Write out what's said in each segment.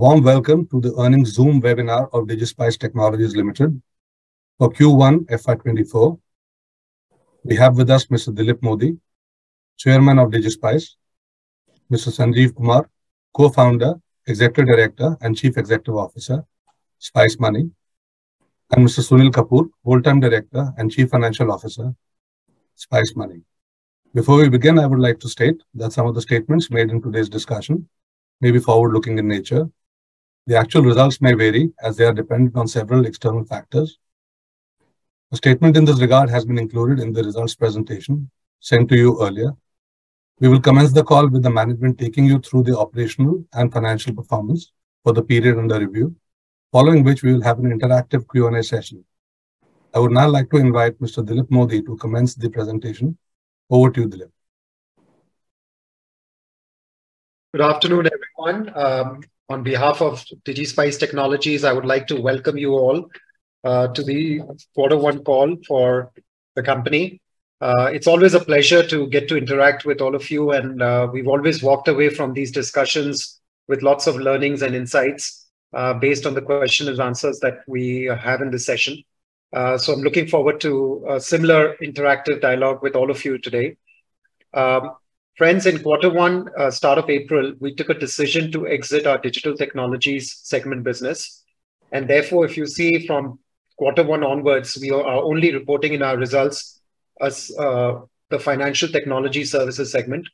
warm welcome to the earnings Zoom webinar of DigiSpice Technologies Limited for Q1 FY24. We have with us Mr. Dilip Modi, Chairman of DigiSpice, Mr. Sanjeev Kumar, Co-founder, Executive Director, and Chief Executive Officer, Spice Money, and Mr. Sunil Kapoor, Full-time Director and Chief Financial Officer, Spice Money. Before we begin, I would like to state that some of the statements made in today's discussion may be forward-looking in nature. The actual results may vary as they are dependent on several external factors. A statement in this regard has been included in the results presentation sent to you earlier. We will commence the call with the management taking you through the operational and financial performance for the period under review, following which we will have an interactive Q&A session. I would now like to invite Mr. Dilip Modi to commence the presentation. Over to you, Dilip. Good afternoon, everyone. Um, On behalf of DigiSpice Technologies, I would like to welcome you all uh, to the quarter one call for the company. Uh, it's always a pleasure to get to interact with all of you, and uh, we've always walked away from these discussions with lots of learnings and insights based on the question and answers that we have in this session. So I'm looking forward to a similar interactive dialogue with all of you today. Um, Friends, in quarter one, uh, start of April, we took a decision to exit our digital technologies segment business. And therefore, if you see from quarter one onwards, we are only reporting in our results as uh, the financial technology services segment.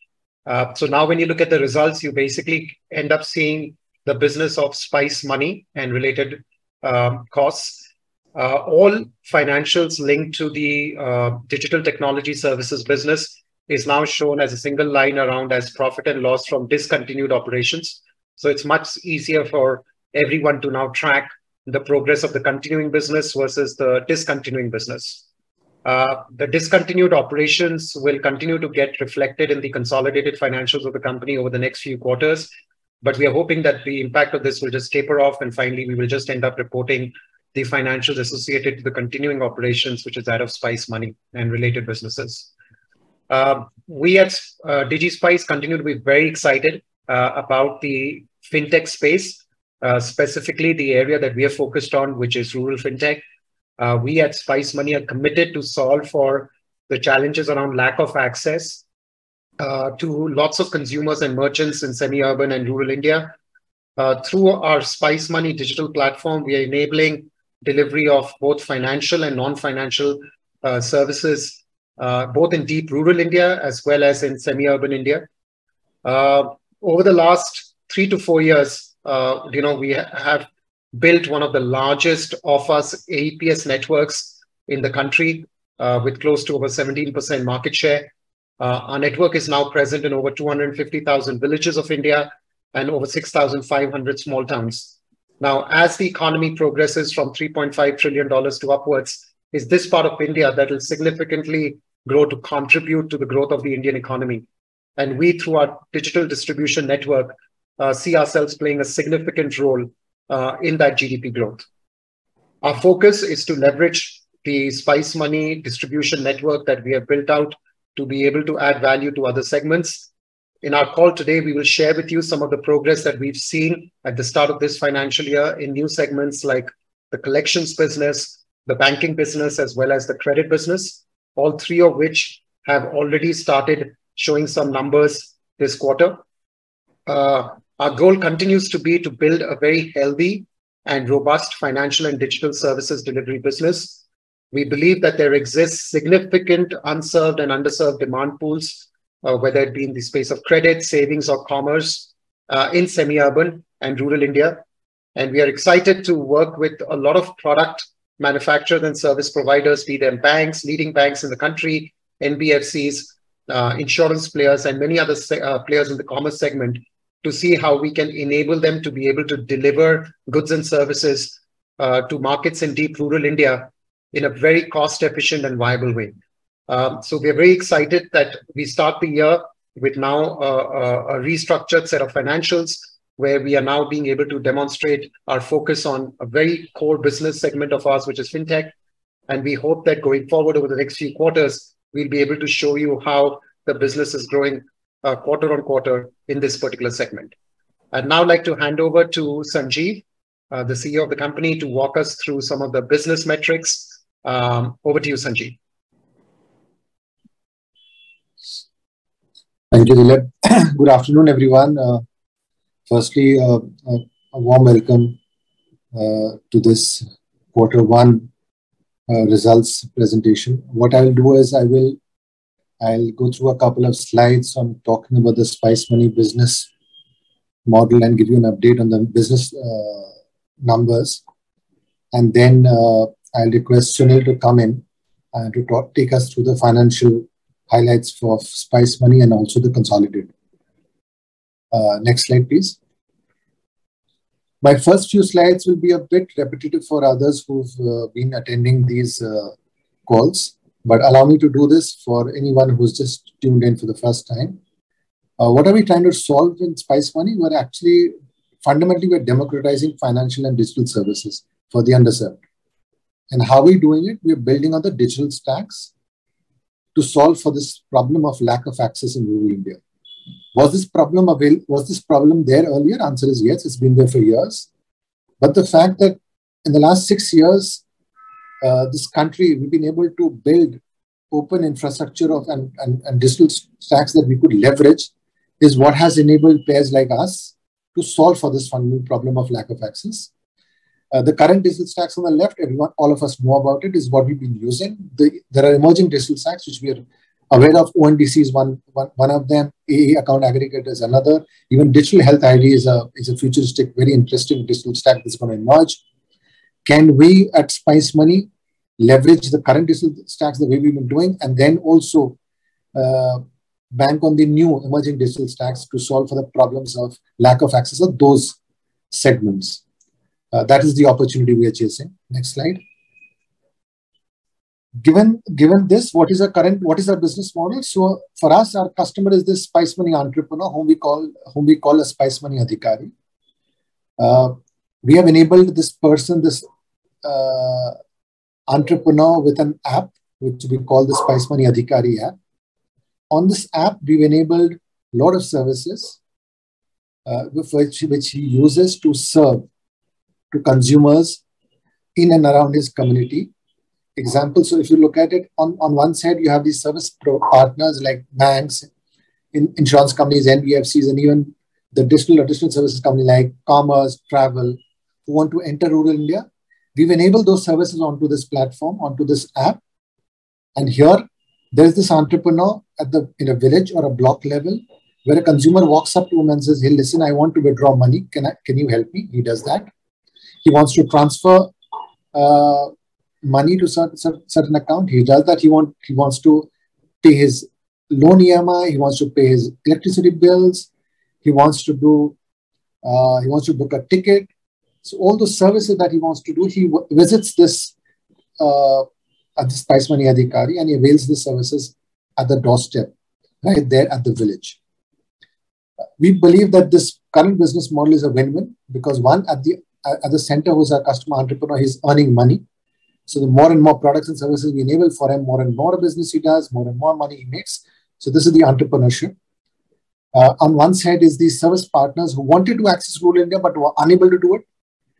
Uh, so now when you look at the results, you basically end up seeing the business of Spice Money and related um, costs. All financials linked to the digital technology services business is now shown as a single line around as profit and loss from discontinued operations. So it's much easier for everyone to now track the progress of the continuing business versus the discontinuing business. Uh, the discontinued operations will continue to get reflected in the consolidated financials of the company over the next few quarters, but we are hoping that the impact of this will just taper off, and finally, we will just end up reporting the financials associated to the continuing operations, which is that of Spice Money and related businesses. Um, we at uh, DigiSpice continue to be very excited uh, about the fintech space, uh, specifically the area that we are focused on, which is rural fintech. We at Spice Money are committed to solve for the challenges around lack of access to lots of consumers and merchants in semi-urban and rural India. Through our Spice Money digital platform, we are enabling delivery of both financial and non-financial services, Uh, both in deep rural India as well as in semi-urban India. Uh, over the last three to four years, uh, you know, we have built one of the largest off-us AEPS networks in the country, with close to over 17% market share. Our network is now present in over 250,000 villages of India and over 6,500 small towns. Now, as the economy progresses from $3.5 trillion to upwards, is this part of India that will significantly grow to contribute to the growth of the Indian economy. And we, through our digital distribution network, uh, see ourselves playing a significant role uh, in that GDP growth. Our focus is to leverage the Spice Money distribution network that we have built out to be able to add value to other segments. In our call today, we will share with you some of the progress that we've seen at the start of this financial year in new segments like the collections business, the banking business, as well as the credit business, all three of which have already started showing some numbers this quarter. Uh, our goal continues to be to build a very healthy and robust financial and digital services delivery business. We believe that there exists significant unserved and underserved demand pools, uh, whether it be in the space of credit, savings, or commerce, uh, in semi-urban and rural India. And we are excited to work with a lot of product manufacturers and service providers, be them banks, leading banks in the country, NBFCs, uh, insurance players, and many other uh, players in the commerce segment, to see how we can enable them to be able to deliver goods and services uh, to markets in deep rural India in a very cost-efficient and viable way. Um, so we are very excited that we start the year with now a restructured set of financials, where we are now being able to demonstrate our focus on a very core business segment of ours, which is fintech. And we hope that going forward over the next few quarters, we'll be able to show you how the business is growing quarter on quarter in this particular segment. I'd now like to hand over to Sanjeev, uh, the CEO of the company, to walk us through some of the business metrics. Um, over to you, Sanjeev. Thank you, Dilip. Good afternoon, everyone. Uh, firstly, uh, a warm welcome uh, to this quarter one uh, results presentation. What I'll do is I will I'll go through a couple of slides on talking about the Spice Money business model and give you an update on the business uh, numbers. And then uh, I'll request Sunil to come in and to talk, take us through the financial highlights for Spice Money and also the consolidated. Uh, next slide, please. My first few slides will be a bit repetitive for others who've uh, been attending these uh, calls, but allow me to do this for anyone who's just tuned in for the first time. Uh, what are we trying to solve in Spice Money? We're actually, fundamentally, we're democratizing financial and digital services for the underserved. And how are we doing it? We're building on the digital stacks to solve for this problem of lack of access in rural India. Was this problem avail- was this problem there earlier? Answer is yes, it's been there for years. But the fact that in the last six years, uh, this country, we've been able to build open infrastructure of and, and, and digital stacks that we could leverage is what has enabled players like us to solve for this fundamental problem of lack of access. Uh, the current digital stacks on the left, everyone, all of us know about it, is what we've been using. The, there are emerging digital stacks which we are aware of. ONDC is one, one, one of them. AA account aggregator is another. Even digital health ID is a, is a futuristic, very interesting digital stack that's going to emerge. Can we at Spice Money leverage the current digital stacks the way we've been doing and then also uh, bank on the new emerging digital stacks to solve for the problems of lack of access of those segments. Uh, that is the opportunity we are chasing. Next slide. Given, given this, what is our current, what is our business model? So for us, our customer is this Spice Money entrepreneur whom we call, whom we call a Spice Money Adhikari. Uh, we have enabled this person, this uh, entrepreneur with an app, which we call the Spice Money Adhikari app on this app, we've enabled a lot of services uh, which, which he uses to serve to consumers in and around his community. Example, so if you look at it, on, on one side, you have these service partners like banks, in, insurance companies, NBFCs, and even the digital additional services company like commerce, travel, who want to enter rural India. We've enabled those services onto this platform, onto this app. And here, there's this entrepreneur at the in a village or a block level where a consumer walks up to him and says, "Hey, listen, I want to withdraw money. Can I? Can you help me?" He does that. He wants to transfer uh, money to certain, certain account. He does that. He want he wants to pay his loan EMI. He wants to pay his electricity bills. He wants to do. Uh, he wants to book a ticket. So all the services that he wants to do, he visits this uh, at the Spice Money Adhikari and he avails the services at the doorstep, right there at the village. We believe that this current business model is a win-win because one, at the at the center who's a customer entrepreneur, he's earning money. So the more and more products and services we enable for him, more and more business he does, more and more money he makes. So this is the entrepreneurship. Uh, on one side is the service partners who wanted to access rural India but were unable to do it.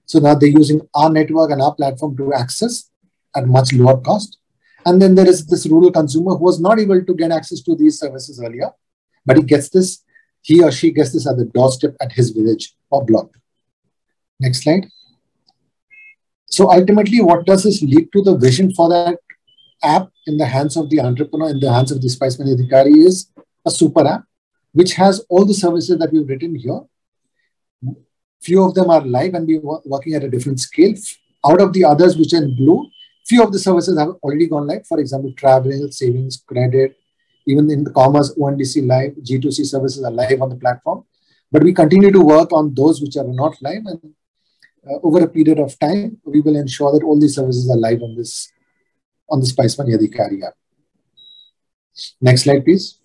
So now they're using our network and our platform to access at much lower cost. And then there is this rural consumer who was not able to get access to these services earlier, but he gets this, he or she gets this at the doorstep at his village or block. Next slide. So ultimately, what does this lead to? The vision for that app in the hands of the entrepreneur, in the hands of the Spice Money Adhikari is a super app, which has all the services that we've written here. Few of them are live and we're working at a different scale. Out of the others, which are in blue, Few of the services have already gone live. For example, travel, savings, credit, even in the commerce, ONDC live, G2C services are live on the platform. But we continue to work on those which are not live. And uh, over a period of time, we will ensure that all these services are live on this on the Spice Money Adhikari app. Next slide, please.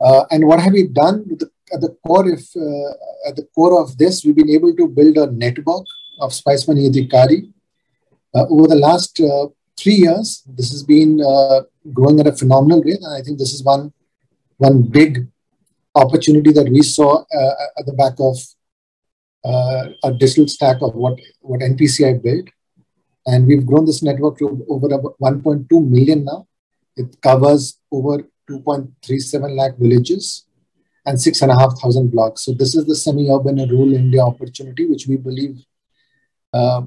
Uh, and what have we done the, at the core? If uh, at the core of this, we've been able to build a network of Spice Money Adhikari uh, over the last uh, three years, this has been uh, growing at a phenomenal rate. And I think this is one, one big opportunity that we saw uh, at the back of uh, a digital stack of what, what NPCI built. And we've grown this network to over 1.2 million now. It covers over 2.37 lakh villages and 6,500 blocks. So this is the semi-urban and rural India opportunity, which we believe uh,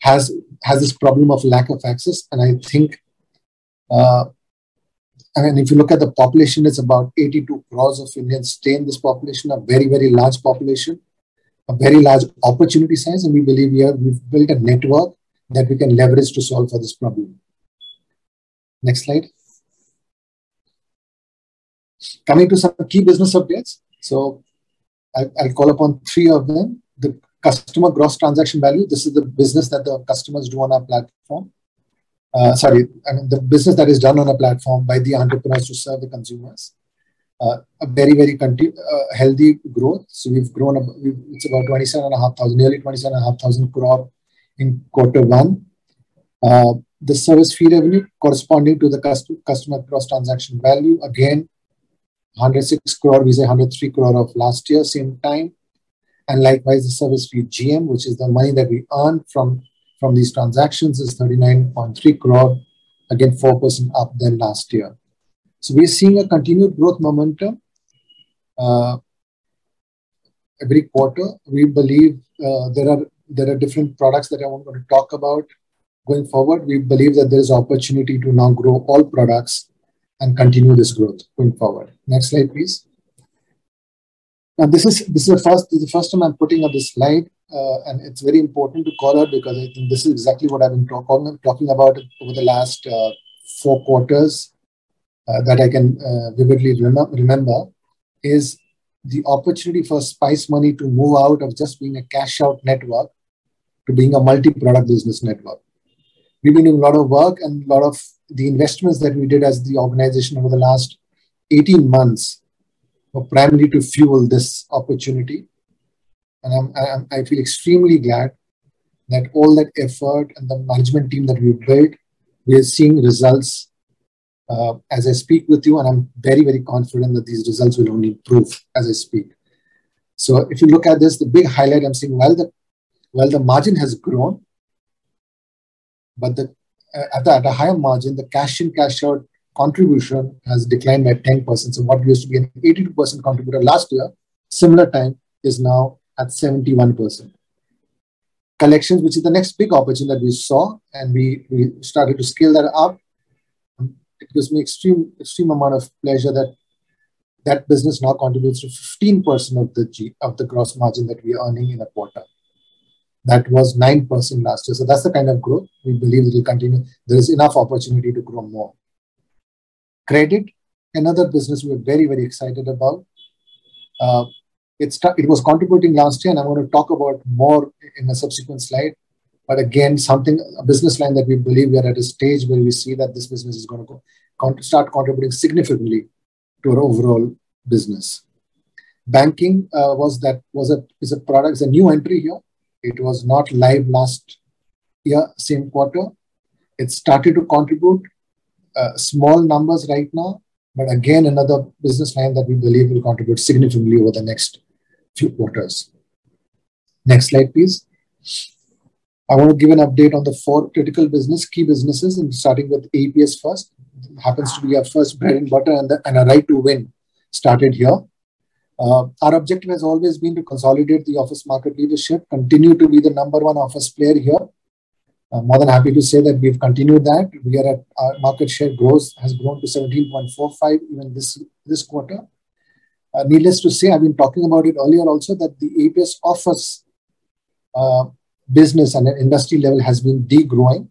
has, has this problem of lack of access. And I think, uh, I mean, if you look at the population, it's about 82 crores of Indians stay in this population, a very, very large population, a very large opportunity size. And we believe we have, we've built a network that we can leverage to solve for this problem. Next slide. Coming to some key business updates. So I, will call upon three of them. The customer gross transaction value. This is the business that the customers do on our platform. Uh, sorry, I mean the business that is done on a platform by the entrepreneurs to serve the consumers. Uh, a very, very uh, healthy growth. So we've grown, we've, it's about 27,500, nearly 27,500 crore in quarter one. Uh, the service fee revenue corresponding to the customer gross transaction value, again, 106 crore, we say 103 crore of last year, same time. And likewise, the service fee GM, which is the money that we earn from, from these transactions, is 39.3 crore, again 4% up than last year. So we're seeing a continued growth momentum. Uh, every quarter, we believe uh, there are there are different products that I'm going to talk about going forward. We believe that there is opportunity to now grow all products and continue this growth going forward. Next slide, please. Now, this is this is the first this is the first time I'm putting up this slide, uh, and it's very important to call out because I think this is exactly what I've been talking talking about over the last uh, four quarters that I can uh, vividly rem remember is the opportunity for Spice Money to move out of just being a cash out network to being a multi-product business network. We've been doing a lot of work and a lot of the investments that we did as the organization over the last 18 months were primarily to fuel this opportunity. And I'm, I'm, i feel extremely glad that all that effort and the management team that we've built, we are seeing results uh, as I speak with you. And I'm very, very confident that these results will only improve as I speak. So if you look at this, the big highlight I'm seeing while the while the margin has grown, but the uh, at, the, at a higher margin, the cash in, cash out contribution has declined by 10%. So what used to be an 82% contributor last year, similar time, is now at 71%. Collections, which is the next big opportunity that we saw, and we, we started to scale that up. It gives me extreme extreme amount of pleasure that that business now contributes to 15% of the G, of the gross margin that we are earning in a quarter. That was 9% last year. So that's the kind of growth we believe will continue. There is enough opportunity to grow more. Credit, another business we're very, very excited about. Uh, it, it was contributing last year, and I'm going to talk about more in a subsequent slide. But again, something, a business line that we believe we are at a stage where we see that this business is going to go, start contributing significantly to our overall business. Banking uh, was that was a is a product, is a new entry here. It was not live last year, same quarter. It started to contribute uh, small numbers right now, but again, another business line that we believe will contribute significantly over the next few quarters. Next slide, please. I want to give an update on the four critical business, key businesses, and starting with APS first. It happens to be our first bread and butter and, the, and a right to win started here. Uh, our objective has always been to consolidate the off-us market leadership, continue to be the number one off-us player here. I'm more than happy to say that we've continued that. We are at our market share growth has grown to 17.45 even this this quarter. Uh, needless to say, I've been talking about it earlier also that the APS off-us uh, business and industry level has been degrowing.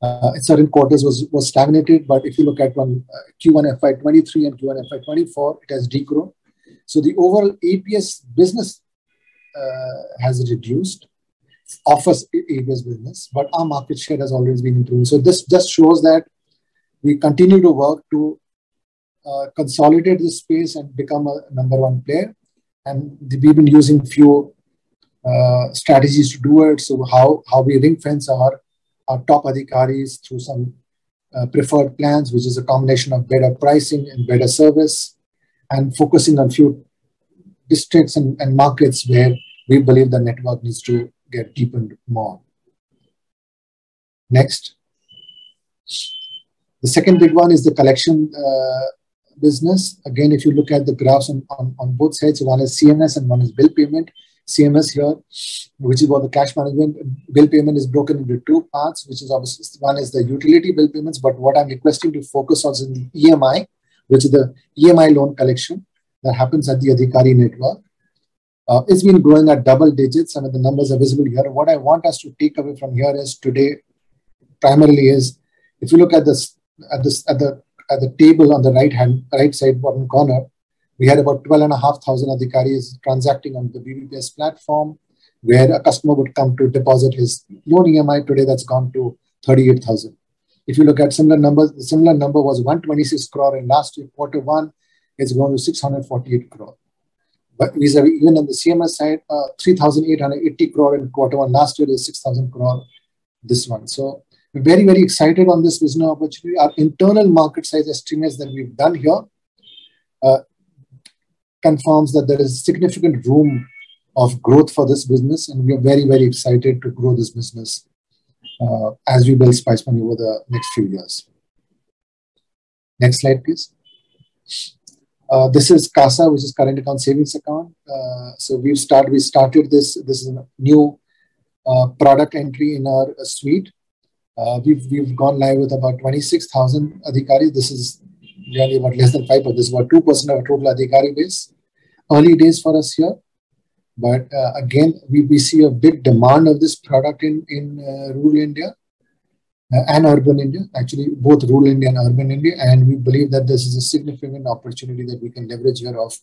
Uh, in certain quarters was, was stagnated, but if you look at one uh, Q1 FY23 and Q1 FY24, it has degrown. So the overall APS business uh, has reduced, off-us APS business, but our market share has always been improving. So this just shows that we continue to work to uh, consolidate this space and become a number one player. And we've been using few uh, strategies to do it. So how, how we ring fence our, our top adhikaris through some uh, preferred plans, which is a combination of better pricing and better service and focusing on few districts and, and markets where we believe the network needs to get deepened more. Next. The second big one is the collection uh, business. Again, if you look at the graphs on, on, on both sides, one is CMS and one is bill payment. CMS here, which is what the cash management bill payment is broken into two parts, which is obviously one is the utility bill payments, but what I'm requesting to focus on is the EMI, which is the EMI loan collection that happens at the Adhikari network. Uh, it's been growing at double digits. Some of the numbers are visible here. What I want us to take away from here is today, primarily is if you look at this at this at the at the table on the right hand right side bottom corner, we had about 12,500 adhikaris transacting on the BBPS platform, where a customer would come to deposit his loan EMI. Today, that's gone to 38,000. If you look at similar numbers, the similar number was 126 crore in last year, quarter one, it's gone to 648 crore. But even on the CMS side, uh, 3,880 crore in quarter one last year is 6,000 crore this one. So we're very, very excited on this business opportunity. Our internal market size estimates that we've done here uh, confirms that there is significant room of growth for this business, and we are very, very excited to grow this business uh, as we build Spice Money over the next few years. Next slide, please. Uh, this is CASA, which is current account savings account. Uh, so we've started. We started this. This is a new uh, product entry in our suite. Uh, we've we've gone live with about twenty six thousand adhikari. This is nearly about less than 5%. This is about 2% of our total Adhikari base. Early days for us here. But uh, again, we, we see a big demand of this product in, in uh, rural India uh, and urban India, actually both rural India and urban India. And we believe that this is a significant opportunity that we can leverage here of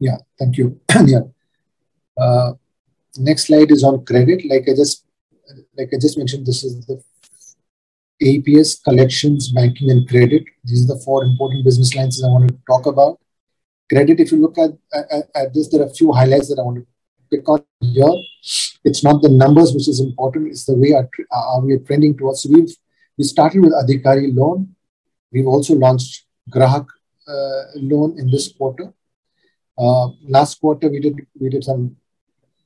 Yeah, thank you. yeah. Uh, next slide is on credit. Like I just like I just mentioned, this is the APS collections, banking, and credit. These are the four important business lines I want to talk about. Credit, if you look at, at, at this, there are a few highlights that I want to pick on here. It's not the numbers which is important, it's the way our, uh, we are trending towards. So we've, we started with Adhikari loan. We've also launched Grahak uh, loan in this quarter. Uh, last quarter, we did we did some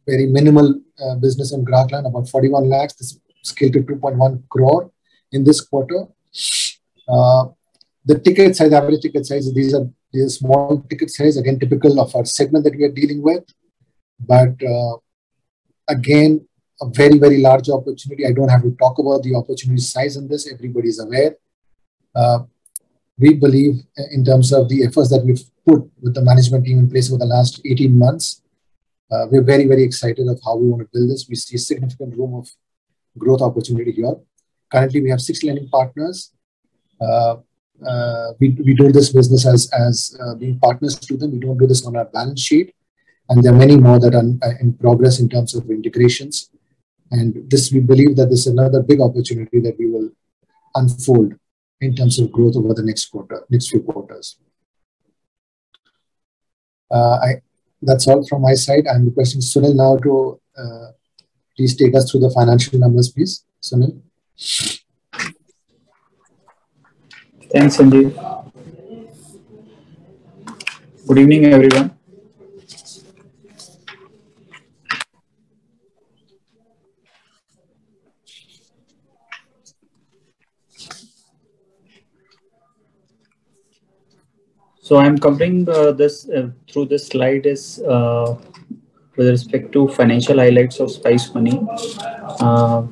very minimal uh, business in Grahak loan, about 41 lakhs. This scaled to 2.1 crore in this quarter. Uh, the ticket size, average ticket size, these are these are small ticket size, again, typical of our segment that we are dealing with. But again, a very, very large opportunity. I don't have to talk about the opportunity size in this. Everybody is aware. Uh, we believe in terms of the efforts that we've put with the management team in place over the last 18 months, uh, we're very, very excited of how we want to build this. We see significant room of growth opportunity here. Currently, we have six lending partners. Uh, uh, we, we do this business as, as uh, being partners to them. We don't do this on our balance sheet. And there are many more that are uh, in progress in terms of integrations. And this, we believe that this is another big opportunity that we will unfold in terms of growth over the next quarter, next few quarters. Uh, I, that's all from my side. I'm requesting Sunil now to uh, please take us through the financial numbers, please. Sunil. Thanks, Sanjeev. Good evening, everyone. So I'm covering uh, this uh, through this slide is uh, with respect to financial highlights of Spice Money. Uh,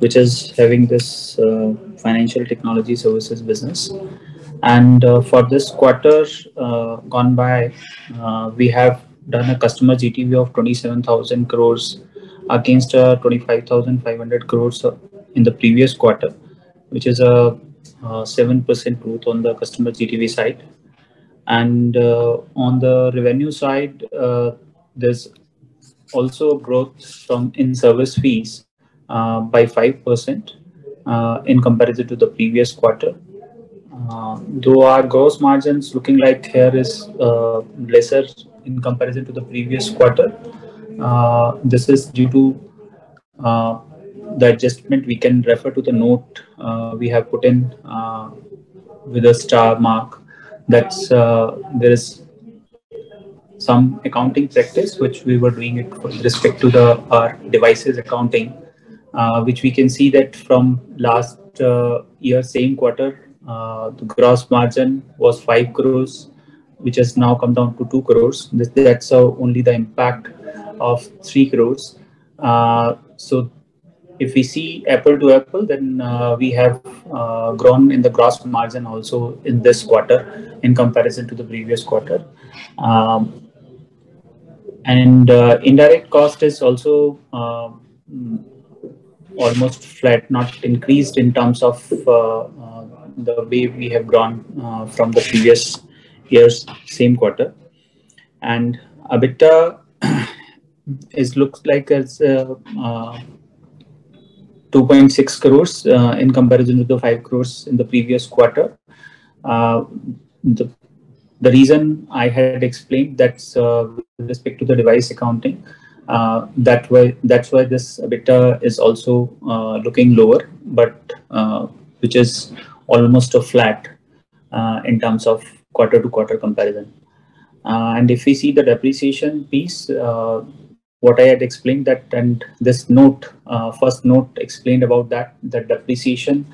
which is having this uh, financial technology services business. And uh, for this quarter gone by, we have done a customer GTV of 27,000 crores against uh, 25,500 crores in the previous quarter, which is a 7% growth on the customer GTV side. And on the revenue side, there's also growth from in service fees uh, by 5% uh, in comparison to the previous quarter. Uh, though our gross margins looking like here is lesser in comparison to the previous quarter, this is due to the adjustment we can refer to the note uh, we have put in uh, with a star mark that's uh, there is some accounting practice which we were doing it with respect to the our devices accounting uh, which we can see that from last uh, year, same quarter, uh, the gross margin was 5 crores, which has now come down to 2 crores. This, that's only the impact of 3 crores. so if we see apple to apple, then uh, we have uh, grown in the gross margin also in this quarter in comparison to the previous quarter. Um, and uh, indirect cost is also almost flat, not increased in terms of uh, uh, the way we have grown uh, from the previous year's same quarter. And EBITDA is looks like it's 2.6 crores in comparison to the 5 crores in the previous quarter. the the reason I had explained that's uh, with respect to the device accounting uh, that way that's why this EBITDA is also uh, looking lower but uh, which is almost a flat uh, in terms of quarter to quarter comparison uh, and if we see the depreciation piece uh, what I had explained that and this note first note explained about that that depreciation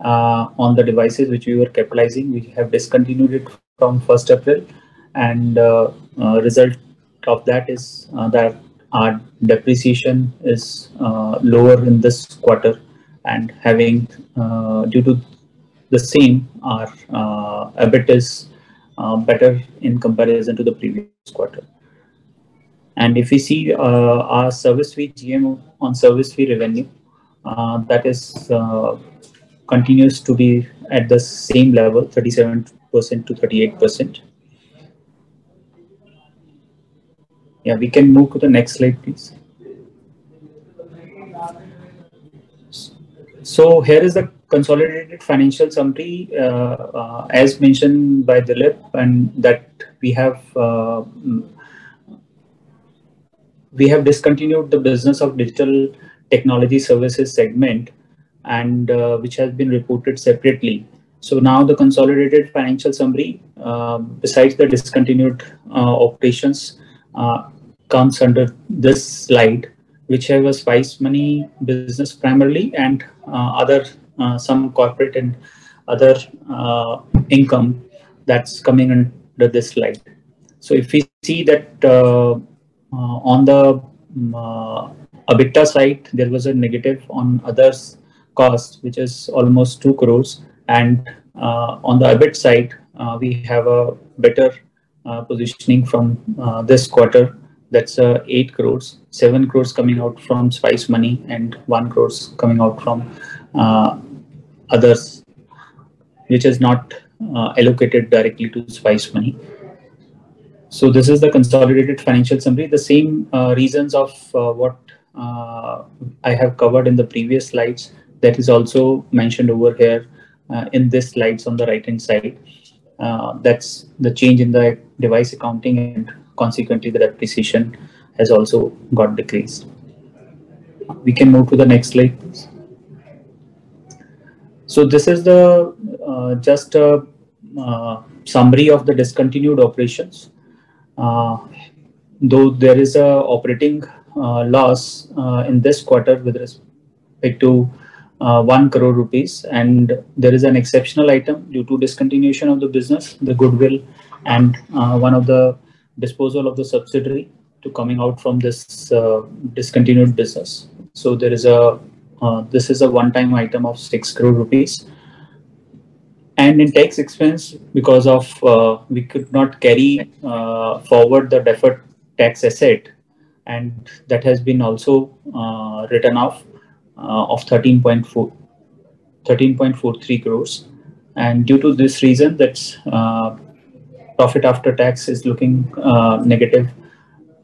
on the devices which we were capitalizing we have discontinued it from 1st April and result of that is that our depreciation is uh, lower in this quarter and having uh, due to the same our uh, EBIT is uh, better in comparison to the previous quarter. And if we see uh, our service fee GM on service fee revenue, uh, that is continues to be at the same level, 37% to 38%. Yeah, we can move to the next slide, please. So here is the consolidated financial summary, uh, uh, as mentioned by Dilip, and that we have uh, we have discontinued the business of digital technology services segment, and uh, which has been reported separately. So now the consolidated financial summary, uh, besides the discontinued uh, operations, comes under this slide, which have a spice money business primarily and uh, other uh, some corporate and other uh, income that's coming under this slide. So if we see that uh, uh, on the um, uh, EBITDA side, there was a negative on others cost, which is almost 2 crores. And on the EBIT side, we have a better positioning from this quarter. That's uh, 8 crores. 7 crores coming out from spice money and 1 crores coming out from uh, others which is not uh, allocated directly to spice money so this is the consolidated financial summary the same uh, reasons of uh, what uh, i have covered in the previous slides that is also mentioned over here in this slides on the right hand side that's the change in the device accounting and consequently the depreciation has also got decreased. We can move to the next slide. Please. So this is the uh, just a uh, summary of the discontinued operations. Uh, though there is a operating uh, loss uh, in this quarter with respect to uh, 1 crore rupees and there is an exceptional item due to discontinuation of the business, the goodwill and one of the disposal of the subsidiary to coming out from this discontinued business. So there is a this is a one-time item of 6 crore rupees. And in tax expense, because of uh, we could not carry uh, forward the deferred tax asset, and that has been also uh, written off uh, of 13.4 13.43 crores. And due to this reason, that's uh, profit after tax is looking negative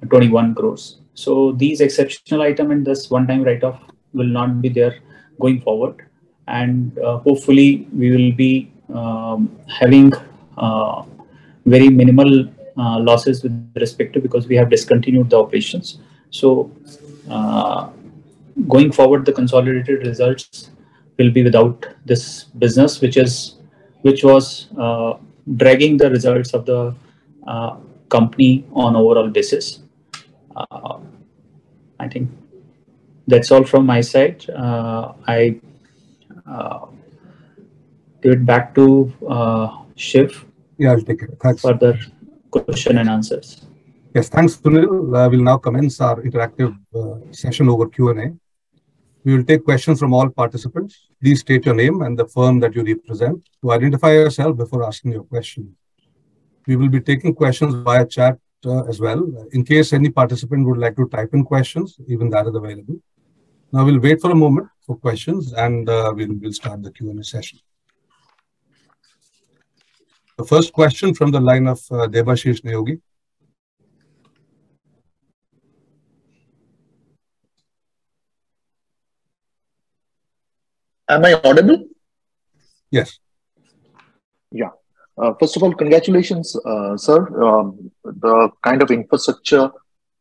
21 crores. So these exceptional item and this one-time write-off will not be there going forward. And uh, hopefully we will be um, having uh, very minimal uh, losses with respect to because we have discontinued the operations. So uh, going forward, the consolidated results will be without this business, which is which was uh, dragging the results of the uh, company on overall basis. I think that's all from my side. Uh, I uh, give it back to uh, Shiv. Yeah, I'll take it. Thanks. Further question and answers. Yes, thanks, Sunil. Uh, we'll now commence our interactive uh, session over Q&A. We will take questions from all participants. Please state your name and the firm that you represent to identify yourself before asking your question. We will be taking questions via chat uh, as well. In case any participant would like to type in questions, even that is available. Now we'll wait for a moment for questions and uh, we'll, we'll start the Q&A session. The first question from the line of uh, Debashish Neogi. Am I audible? Yes. Yeah. Uh, first of all, congratulations, uh, sir. Um, the kind of infrastructure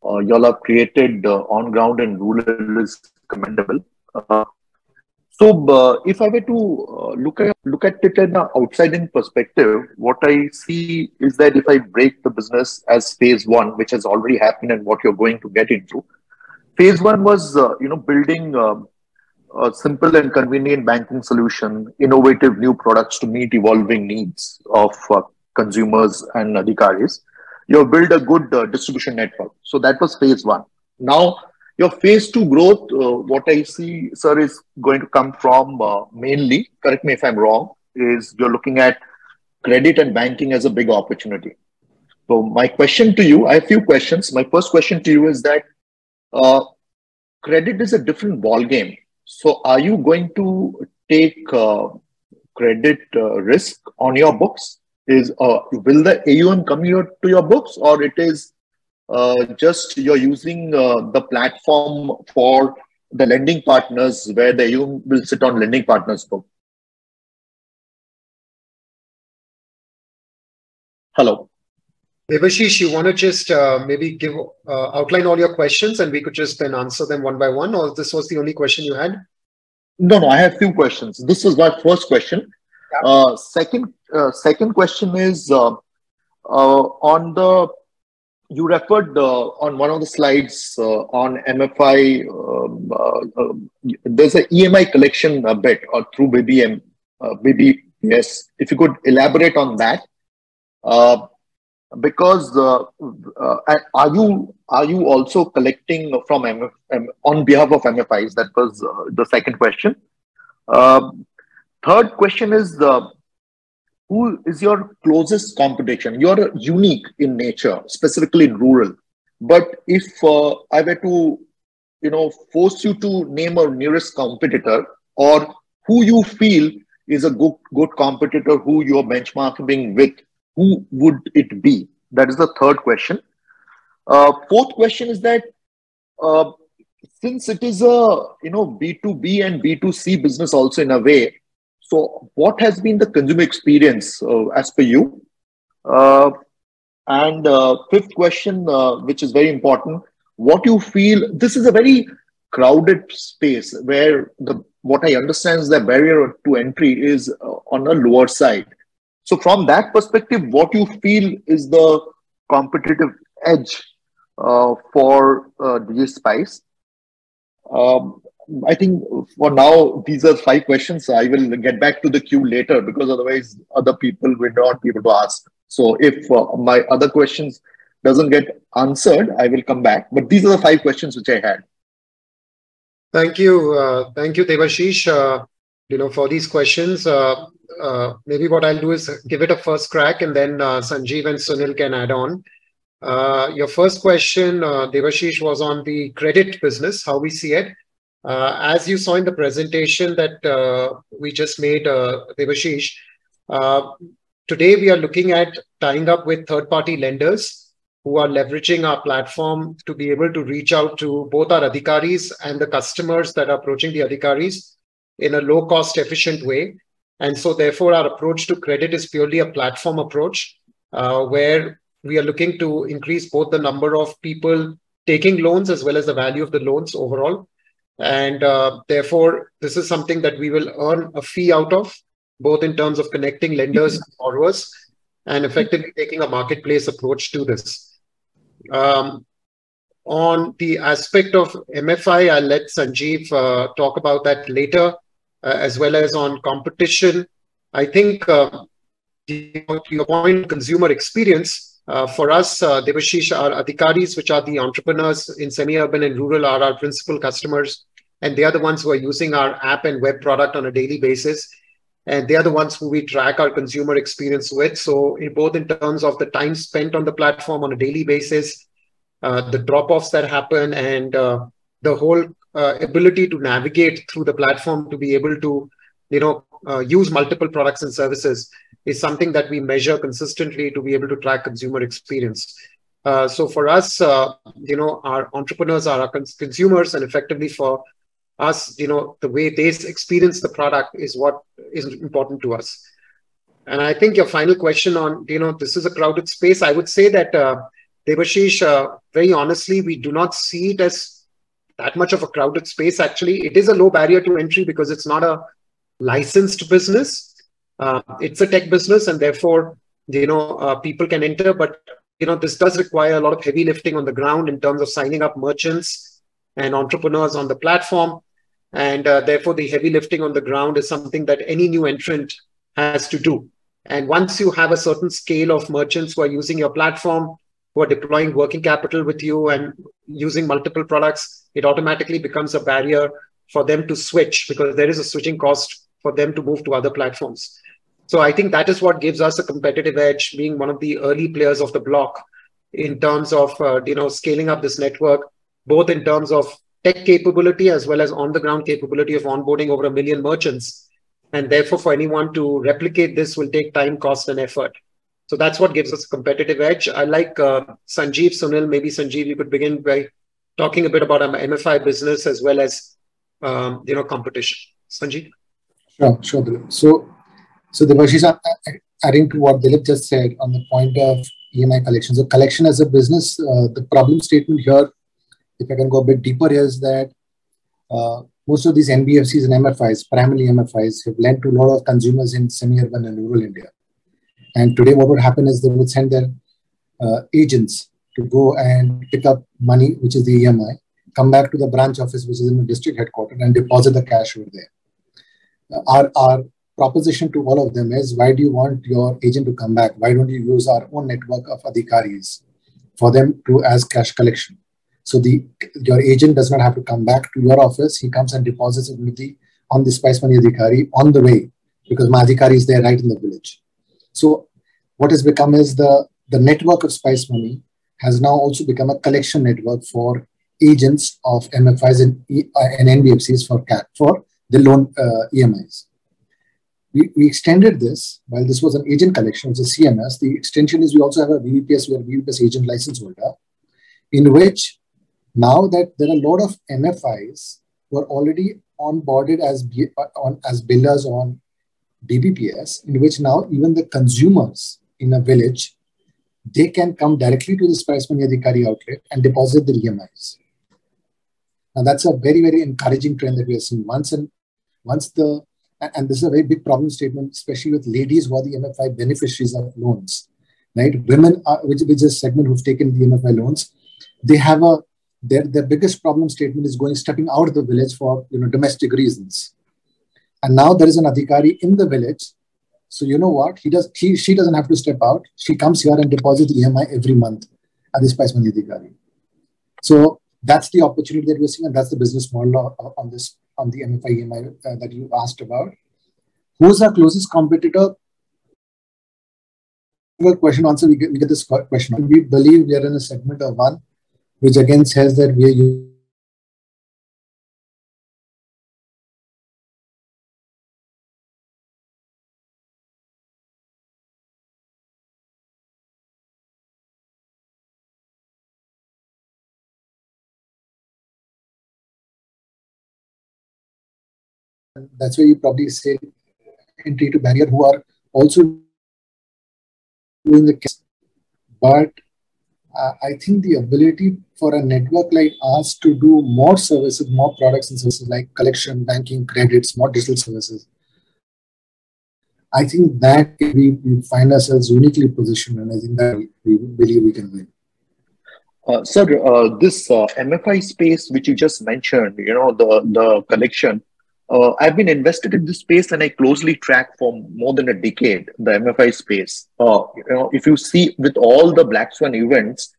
uh, y'all have created uh, on ground and rural is commendable. Uh, so, uh, if I were to look at look at it in an outside-in perspective, what I see is that if I break the business as phase one, which has already happened, and what you're going to get into, phase one was you know building um, a simple and convenient banking solution, innovative new products to meet evolving needs of uh, consumers and adhikaris. You built a good uh, distribution network. So that was phase one. Now, your phase two growth, uh, what I see, sir, is going to come from uh, mainly, correct me if I'm wrong, is you're looking at credit and banking as a big opportunity. So my question to you, I have a few questions. My first question to you is that uh, credit is a different ball game so are you going to take uh, credit uh, risk on your books? Is uh, will the AUM come here to your books, or it is just you're using uh, the platform for the lending partners, where the AUM will sit on lending partners' book? Hello. Debashish, you want to just uh, maybe give uh, outline all your questions and we could just then answer them one by one, or this was the only question you had? No, no, I have few questions. This is my first question. Yeah. Uh, second, uh, second question is uh, uh, on the you referred on one of the slides on MFI. Um, there's an EMI collection bit or through BBM, BBS. If you could elaborate on that because uh, uh, are you are you also collecting from MF, on behalf of MFIs? That was uh, the second question. Um, third question is uh, who is your closest competition? You're unique in nature, specifically in rural. But if uh, I were to, you know, force you to name a nearest competitor or who you feel is a good good competitor who you're benchmarking with who would it be? That is the third question. Uh, fourth question is that uh, since it is a you know B2B and B2C business also in a way, so what has been the consumer experience uh, as per you? Uh, and uh, fifth question, uh, which is very important, what you feel this is a very crowded space where the what I understand is the barrier to entry is on a lower side so from that perspective, what you feel is the competitive edge uh, for uh, DigiSpice? Um, I think for now, these are five questions. I will get back to the queue later because otherwise other people will not be able to ask. So if uh, my other questions doesn't get answered, I will come back. But these are the five questions which I had. Thank you. Uh, thank you, Devashish, uh, you know, for these questions. Uh, uh, maybe what I'll do is give it a first crack and then uh, Sanjeev and Sunil can add on. Your first question, Devashish, was on the credit business, how we see it. Uh, as you saw in the presentation that uh, we just made, uh, Devashish, today we are looking at tying up with third-party lenders who are leveraging our platform to be able to reach out to both our adhikaris and the customers that are approaching the adhikaris in a low cost efficient way. And so therefore our approach to credit is purely a platform approach uh, where we are looking to increase both the number of people taking loans as well as the value of the loans overall and uh, therefore this is something that we will earn a fee out of both in terms of connecting lenders and borrowers and effectively taking a marketplace approach to this um, on the aspect of MFI, I'll let Sanjeev uh, talk about that later, uh, as well as on competition. I think uh, your point, consumer experience, uh, for us, uh, Devashish, our adhikaris, which are the entrepreneurs in semi-urban and rural, are our principal customers. And they are the ones who are using our app and web product on a daily basis. And they are the ones who we track our consumer experience with. So in both in terms of the time spent on the platform on a daily basis, uh, the drop-offs that happen, and uh, the whole uh, ability to navigate through the platform to be able to, you know, uh, use multiple products and services is something that we measure consistently to be able to track consumer experience. Uh, so for us, uh, you know, our entrepreneurs are our cons- consumers, and effectively for us, you know, the way they experience the product is what is important to us. And I think your final question on, you know, this is a crowded space. I would say that, uh, Devashish, uh, very honestly, we do not see it as that much of a crowded space. Actually, it is a low barrier to entry because it's not a licensed business. Uh, it's a tech business, and therefore, you know, uh, people can enter. But you know, this does require a lot of heavy lifting on the ground in terms of signing up merchants and entrepreneurs on the platform and uh, therefore, the heavy lifting on the ground is something that any new entrant has to do. And once you have a certain scale of merchants who are using your platform, who are deploying working capital with you and using multiple products, it automatically becomes a barrier for them to switch because there is a switching cost for them to move to other platforms. So I think that is what gives us a competitive edge, being one of the early players of the block in terms of uh, you know scaling up this network, both in terms of tech capability as well as on the ground capability of onboarding over a million merchants. And therefore, for anyone to replicate this will take time, cost, and effort. So that's what gives us a competitive edge. I like uh, Sanjeev, Sunil. Maybe Sanjeev, you could begin by talking a bit about our MFI business as well as um, you know competition. Sanjeev. Sure, sure. So, so Devashish, adding to what Dilip just said on the point of EMI collection. So, collection as a business, uh, the problem statement here if I can go a bit deeper, is that uh, most of these NBFCs and MFIs, primarily MFIs, have lent to a lot of consumers in semi-urban and rural India. And today, what would happen is they would send their uh, agents to go and pick up money, which is the EMI, come back to the branch office, which is in the district headquarters, and deposit the cash over there. Uh, our, our proposition to all of them is why do you want your agent to come back? Why don't you use our own network of adhikaris for them to as cash collection? So the your agent does not have to come back to your office. He comes and deposits it with the on the Spice Money Adhikari on the way because my Adhikari is there right in the village. So what has become is the, the network of Spice Money has now also become a collection network for agents of MFIs and, and NBFCs for CAT, for the loan uh, EMIs. We, we extended this while this was an agent collection, it's a CMS. The extension is we also have a BBPS, we are BBPS agent license holder, in which now that there are a lot of MFIs who are already onboarded as, on, as billers on BBPS, in which now even the consumers in a village, they can come directly to the Spice Money Adhikari outlet and deposit their EMIs. Now that's a very, very encouraging trend that we are seeing. Once and once the and this is a very big problem statement, especially with ladies who are the MFI beneficiaries of loans, right? Women, are, which, which is a segment who've taken the MFI loans, they have a their, their biggest problem statement is going stepping out of the village for you know domestic reasons. And now there is an adhikari in the village. So you know what? He does he she doesn't have to step out. She comes here and deposits EMI every month at the Spice Money Adhikari. So That's the opportunity that we're seeing, and that's the business model on this on the MFI EMI uh, that you asked about. Who's our closest competitor? Question answer. We get, we get this question. We believe we are in a segment of one, which again says that we are that's where you probably say entry to barrier who are also doing the case. But uh, I think the ability for a network like us to do more services, more products and services like collection, banking, credits, more digital services. I think that we, we find ourselves uniquely positioned, and I think that we, believe we can win. Uh, sir, uh, this uh, MFI space which you just mentioned, you know, the the collection, uh, I've been invested in this space and I closely track for more than a decade the MFI space. Uh, you know, if you see with all the Black Swan events,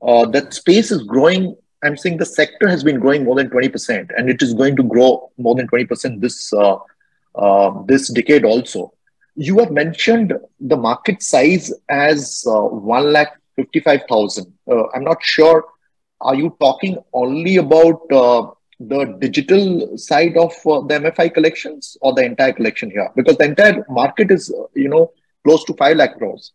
uh, that space is growing. I'm saying the sector has been growing more than 20%, and it is going to grow more than 20% this uh, uh, this decade also. You have mentioned the market size as uh, one lakh fifty-five thousand. I'm not sure. Are you talking only about the digital side of uh, the MFI collections or the entire collection here? Because the entire market is, uh, you know, close to 5 lakh crores.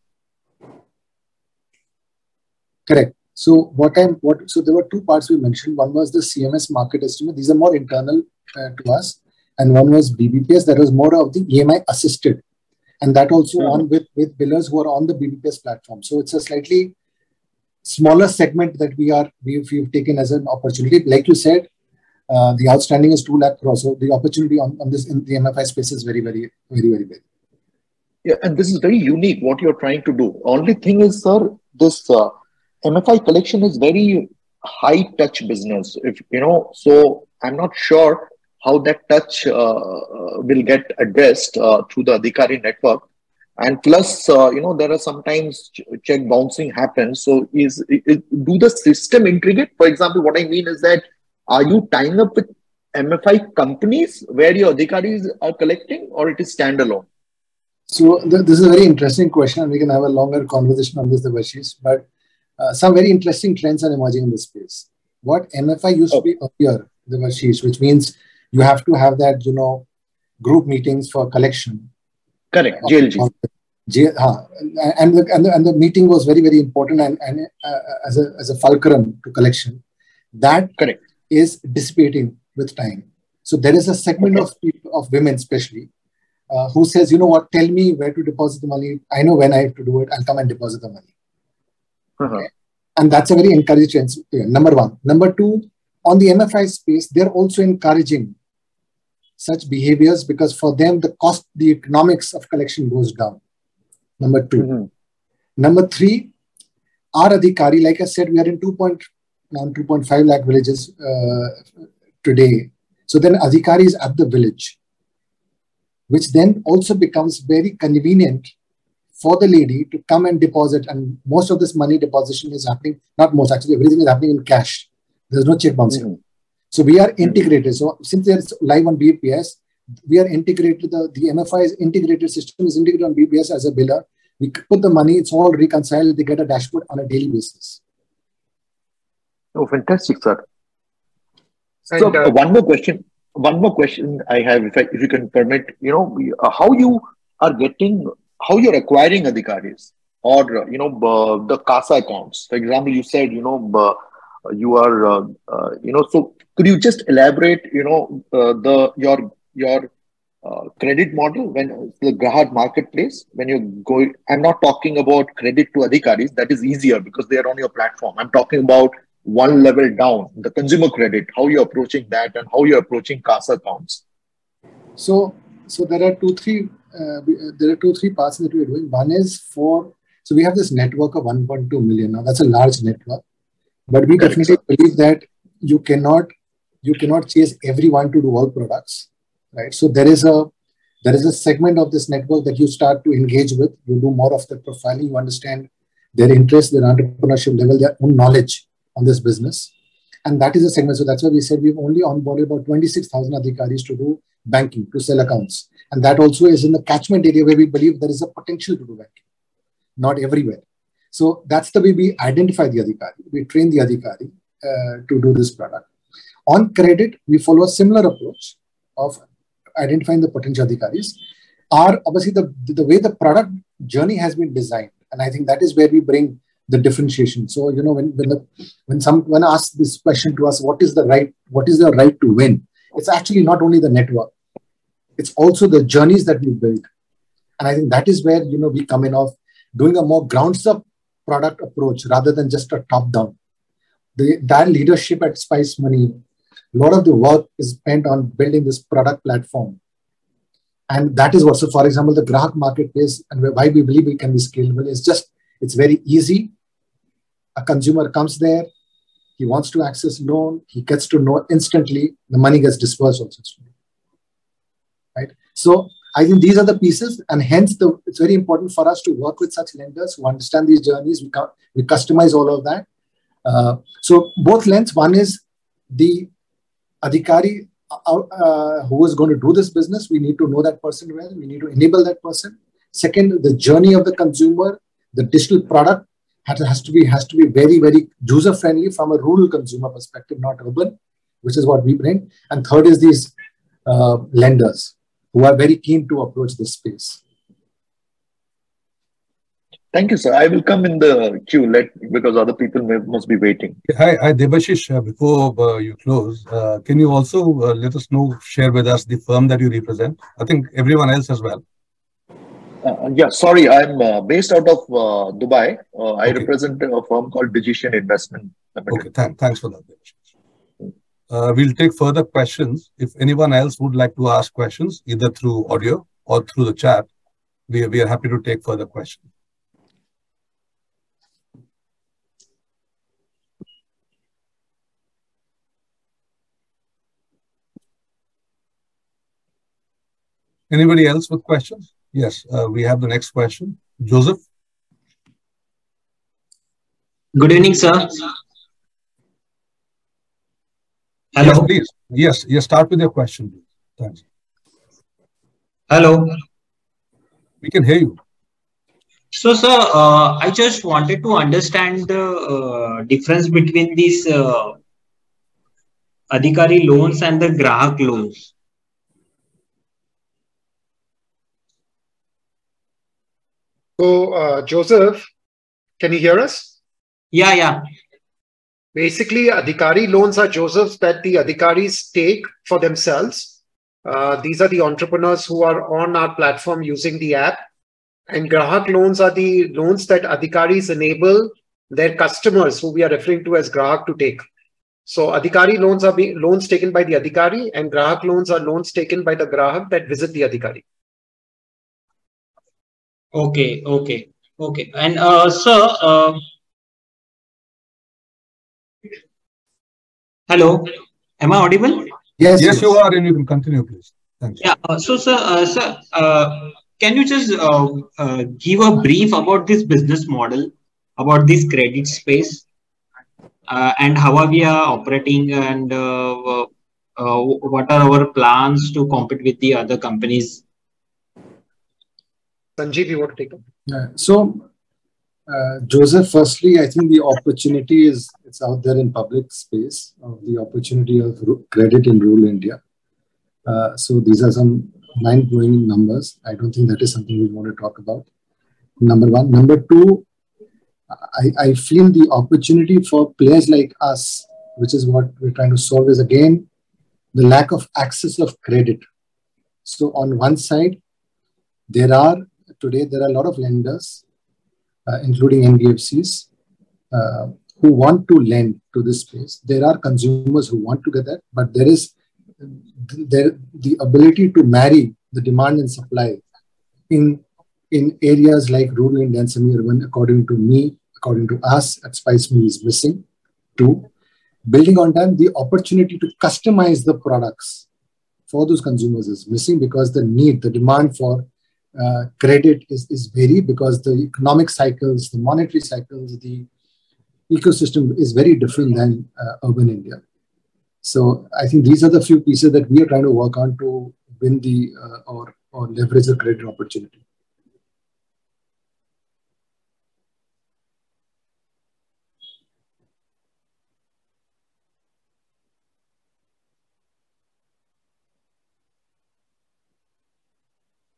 Correct. So what I'm what so there were two parts we mentioned. One was the CMS market estimate. These are more internal uh, to us, and one was BBPS. That was more of the EMI assisted, and that also mm-hmm. on with with billers who are on the BBPS platform. So it's a slightly smaller segment that we are we've, we've taken as an opportunity. Like you said, uh, the outstanding is 2 lakh crores. So the opportunity on, on this in the MFI space is very, very, very, very big. Yeah, and this is very unique what you're trying to do. Only thing is, sir, this uh, MFI collection is very high touch business. If you know, so I'm not sure how that touch uh, uh will get addressed uh, through the Adhikari network. And plus, you know, there are sometimes check bouncing happens. So, is, is do the system integrate? For example, what I mean is that are you tying up with MFI companies where your adhikaris are collecting or it is standalone? So th- this is a very interesting question and we can have a longer conversation on this, Devashish. But uh, some very interesting trends are emerging in this space. What MFI used oh. to be earlier, Devashish, which means you have to have that, you know, group meetings for collection. Correct, JLG. G, uh, and, the, and, the, and the meeting was very, very important and, and uh, as, a, as a fulcrum to collection. That Correct is dissipating with time. So there is a segment of people, of women especially, uh, who says, you know what, tell me where to deposit the money. I know when I have to do it. I'll come and deposit the money. Uh-huh. Okay. And that's a very encouraging. Number one. Number two, on the MFI space, they're also encouraging such behaviors because for them, the cost, the economics of collection goes down. Number 2 mm-hmm. Number three, our adhikari, like I said, we are in 2.2 around 2.5 lakh villages uh, today. So then Adhikari is at the village, which then also becomes very convenient for the lady to come and deposit. And most of this money deposition is happening, not most actually, everything is happening in cash. There's no check bouncing. Mm-hmm. So we are integrated. So since it's live on BPS, we are integrated. The, the MFI's integrated system is integrated on BPS as a biller. We put the money, it's all reconciled. They get a dashboard on a daily basis. Oh, fantastic, sir. And, so uh, one more question. One more question I have, if, I, if you can permit, you know, uh, how you are getting, how you're acquiring adhikaris or, uh, you know, uh, the CASA accounts. For example, you said, you know, uh, you are, uh, you know, so could you just elaborate, you know, the your your uh, credit model when the Grahak marketplace when you go i'm not talking about credit to adhikaris that is easier because they are on your platform i'm talking about one level down, the consumer credit, how you're approaching that and how you're approaching CASA accounts? So, so there are two, three, uh, there are two, three parts that we're doing. One is for, so we have this network of 1.2 million. Now that's a large network, but we Correct, definitely believe that you cannot, you cannot chase everyone to do all products, right? So there is a, there is a segment of this network that you start to engage with. You do more of the profiling. You understand their interest, their entrepreneurship level, their own knowledge on this business. And that is a segment. So that's why we said we've only onboarded about 26,000 adhikaris to do banking, to sell accounts. And that also is in the catchment area where we believe there is a potential to do banking, not everywhere. So that's the way we identify the adhikari. We train the adhikari uh, to do this product. On credit, we follow a similar approach of identifying the potential adhikaris. Are obviously the, the way the product journey has been designed. And I think that is where we bring the differentiation. So, you know, when when, the, when someone asks this question to us, what is the right, what is the right to win? It's actually not only the network, it's also the journeys that we build. And I think that is where, you know, we come in of doing a more grounds up product approach rather than just a top down. The that leadership at Spice Money a lot of the work is spent on building this product platform. And that is what, so for example, the Grahak marketplace and why we believe it can be scalable is just, it's very easy. A consumer comes there, he wants to access loan, he gets to know instantly, the money gets dispersed also. Right? So I think these are the pieces, and hence the, it's very important for us to work with such lenders who understand these journeys. We, we customize all of that. Uh, so both lens, one is the adhikari uh, uh, who is going to do this business, we need to know that person well. We need to enable that person. Second, the journey of the consumer, the digital product has, has to be has to be very very user friendly from a rural consumer perspective, not urban, which is what we bring. And third is these uh, lenders who are very keen to approach this space. Thank you, sir. I will come in the queue let because other people may, must be waiting. Hi, hi Devashish. Uh, before uh, you close, uh, can you also uh, let us know, share with us the firm that you represent? I think everyone else as well. Uh, yeah, sorry, I'm uh, based out of Dubai. I okay. represent a firm called Digician Investment. Okay, th thanks for that. we'll take further questions. If anyone else would like to ask questions, either through audio or through the chat, we, we are happy to take further questions. Anybody else with questions? Yes, uh, we have the next question. Joseph? Good evening, sir. Hello. Yes, please. Yes, yes. Start with your question. Please. Thanks. Hello. We can hear you. So, sir, uh, I just wanted to understand the uh, difference between these uh, Adhikari loans and the Grahak loans. So, uh, Joseph, can you hear us? Yeah, yeah. Basically, Adhikari loans are Joseph's that the Adhikaris take for themselves. Uh, these are the entrepreneurs who are on our platform using the app. And Grahak loans are the loans that Adhikaris enable their customers, who we are referring to as Grahak, to take. So Adhikari loans are being, loans taken by the Adhikari, and Grahak loans are loans taken by the Grahak that visit the Adhikari. Okay, okay, okay. And uh, sir, uh, hello, am I audible? Yes, yes, you are, and you can continue, please. Thanks. Yeah. Uh, so, sir, uh, sir, uh, can you just uh, uh, give a brief about this business model, about this credit space, uh, and how are we are operating, and uh, uh, what are our plans to compete with the other companies Sanjeev, you want to take it? Yeah. So, uh, Joseph, firstly, I think the opportunity is it's out there in public space of the opportunity of credit in rural India. Uh, so these are some mind-blowing numbers. I don't think that is something we want to talk about. Number one. Number two, I, I feel the opportunity for players like us, which is what we're trying to solve, is again the lack of access of credit. So on one side, there are today there are a lot of lenders, uh, including NBFCs, uh, who want to lend to this space. There are consumers who want to get that, but there is there the ability to marry the demand and supply in in areas like rural and semi-urban, according to me, according to us at SpiceMe is missing. Two, building on that, the opportunity to customize the products for those consumers is missing because the need, the demand for uh, credit is, is vary because the economic cycles, the monetary cycles, the ecosystem is very different than uh, urban India. So I think these are the few pieces that we are trying to work on to win the uh, or or leverage the credit opportunity.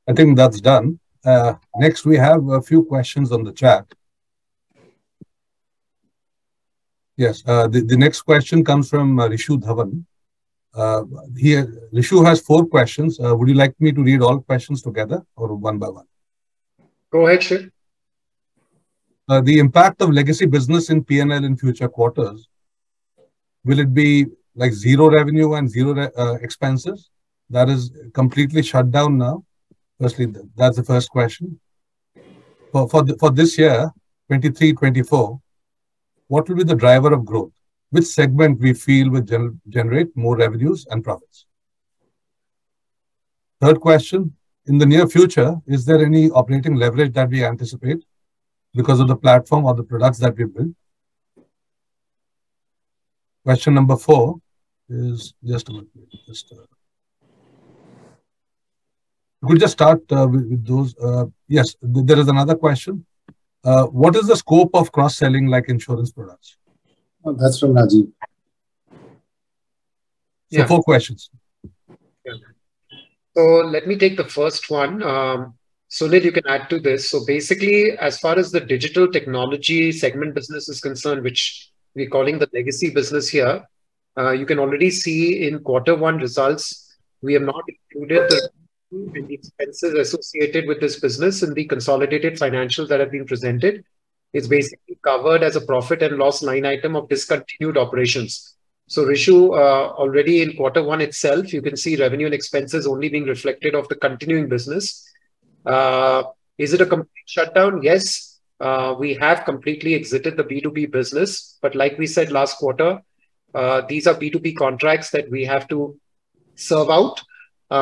I think that's done. Uh, next, we have a few questions on the chat. Yes, uh, the, the next question comes from uh, Rishu Dhawan. Uh, here, Rishu has four questions. Uh, would you like me to read all questions together or one by one? Go ahead, Shiv. Uh, the impact of legacy business in PNL in future quarters, will it be like zero revenue and zero uh, expenses? That is completely shut down now. Firstly, that's the first question. For, for, the, for this year, 23, 24, what will be the driver of growth? Which segment we feel will gen generate more revenues and profits? Third question, in the near future, is there any operating leverage that we anticipate because of the platform or the products that we build? Question number four is just a minute, just We'll just start uh, with, with, those. Uh, yes, th there is another question. Uh, what is the scope of cross-selling like insurance products? Oh, that's from Rajiv. So yeah. four questions. Yeah. So let me take the first one. Um, Sunil, you can add to this. So basically, as far as the digital technology segment business is concerned, which we're calling the legacy business here, uh, you can already see in quarter one results, we have not included the and the expenses associated with this business in the consolidated financials that have been presented. is basically covered as a profit and loss line item of discontinued operations. So Rishu, uh, already in quarter one itself, you can see revenue and expenses only being reflected of the continuing business. Uh, is it a complete shutdown? Yes. Uh, we have completely exited the B2B business. But like we said last quarter, uh, these are B2B contracts that we have to serve out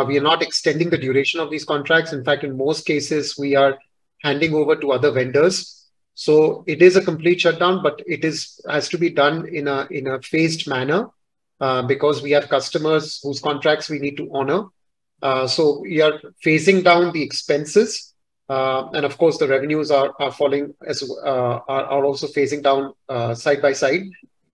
we are not extending the duration of these contracts. In fact, in most cases, we are handing over to other vendors. So it is a complete shutdown, but it is has to be done in a in a phased manner uh, because we have customers whose contracts we need to honor. Uh, so we are phasing down the expenses, uh, and of course the revenues are are falling as uh, are, are also phasing down uh, side by side.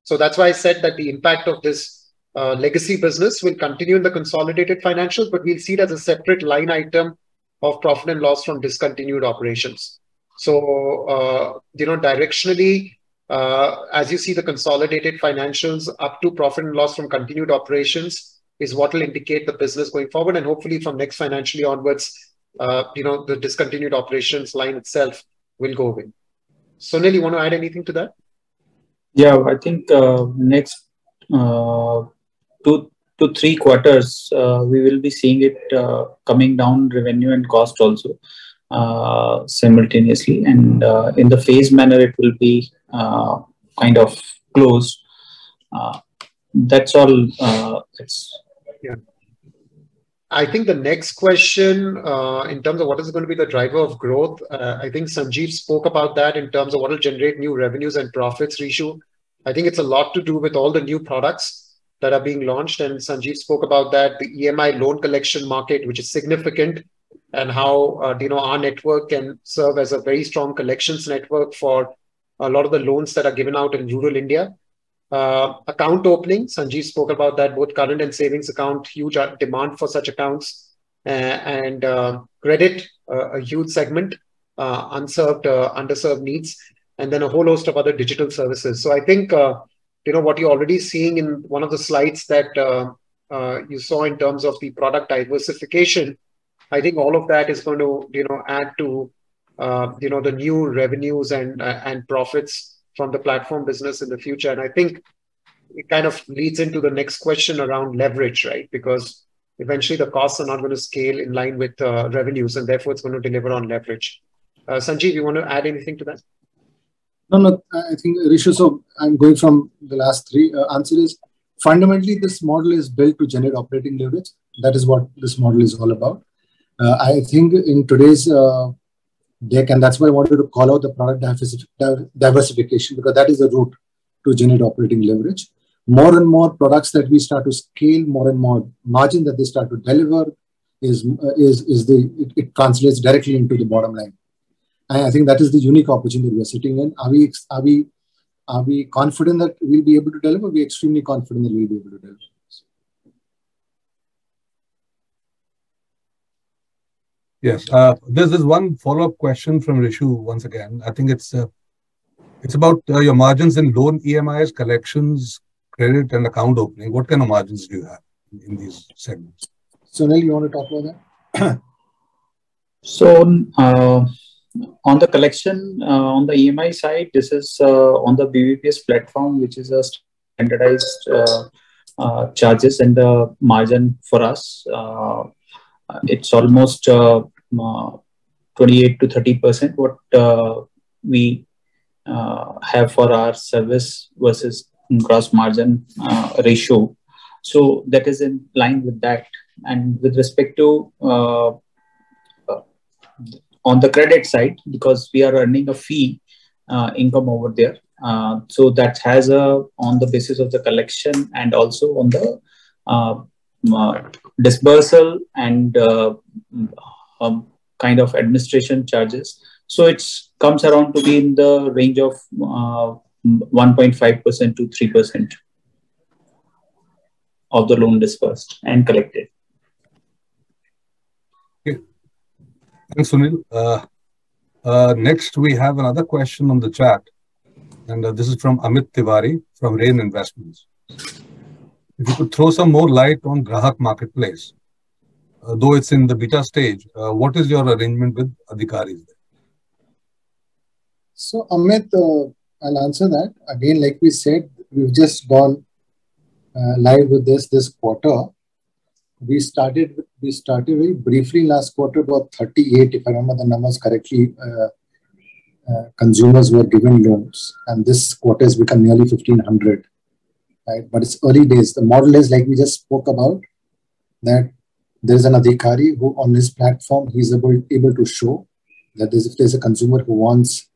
So that's why I said that the impact of this uh, legacy business will continue in the consolidated financials, but we'll see it as a separate line item of profit and loss from discontinued operations. So, uh, you know, directionally, uh, as you see the consolidated financials up to profit and loss from continued operations is what will indicate the business going forward. And hopefully from next financially onwards, uh, you know, the discontinued operations line itself will go away. Sunil, you want to add anything to that? Yeah, I think uh, next uh, two to three quarters, uh, we will be seeing it uh, coming down revenue and cost also uh, simultaneously. And in the phase manner, it will be kind of closed. That's all. it's yeah. I think the next question, in terms of what is going to be the driver of growth, I think Sanjeev spoke about that in terms of what will generate new revenues and profits. Rishu, I think it's a lot to do with all the new products that are being launched. And Sanjeev spoke about that, the EMI loan collection market, which is significant, and how uh, you know our network can serve as a very strong collections network for a lot of the loans that are given out in rural India. Uh, account opening, Sanjeev spoke about that, both current and savings account, huge uh, demand for such accounts, uh, and uh, credit, uh, a huge segment, unserved, underserved needs, and then a whole host of other digital services. So I think you know what you're already seeing in one of the slides that uh, uh, you saw in terms of the product diversification i think all of that is going to you know add to uh, you know the new revenues and uh, and profits from the platform business in the future. And i think it kind of leads into the next question around leverage right? Because eventually the costs are not going to scale in line with uh, revenues and therefore it's going to deliver on leverage. Uh, sanjeev you want to add anything to that no, no, I think Rishu, so I'm going from the last three uh, answer is fundamentally this model is built to generate operating leverage. That is what this model is all about. Uh, I think in today's uh, deck, and that's why I wanted to call out the product diversification because that is the route to generate operating leverage. More and more products that we start to scale, more and more margin that they start to deliver is is is the it, it translates directly into the bottom line. And I think that is the unique opportunity we are sitting in. Are we are we are we confident that we'll be able to deliver? We're extremely confident that we'll be able to deliver. Yes. Uh, there's this one follow-up question from Rishu once again. I think it's uh, it's about uh, your margins in loan EMIs, collections, credit, and account opening. What kind of margins do you have in, in these segments? Sunil, you want to talk about that? so, uh, on the collection, uh, on the EMI side, this is uh, on the BBPS platform, which is a standardized uh, uh, charges and the margin for us. Uh, it's almost 28 to 30 percent what we have for our service versus gross margin ratio. So that is in line with that. And with respect to on the credit side because we are earning a fee uh, income over there. Uh, so that has a on the basis of the collection and also on the uh, uh dispersal and uh, um, kind of administration charges. So it comes around to be in the range of 1.5% uh, to 3% of the loan dispersed and collected. Thanks, Sunil. Uh, uh, next, we have another question on the chat. And uh, this is from Amit Tiwari from Rain Investments. If you could throw some more light on Grahak Marketplace, uh, though it's in the beta stage, uh, what is your arrangement with Adhikaris? So, Amit, uh, I'll answer that. Again, like we said, we've just gone live with this this quarter we started we started very briefly last quarter about 38 if i remember the numbers correctly uh, uh, consumers were given loans and this quarter has become nearly 1500 right? But it's early days. The model is like we just spoke about that there's an adhikari who on his platform he's able, able to show that if there's a consumer who wants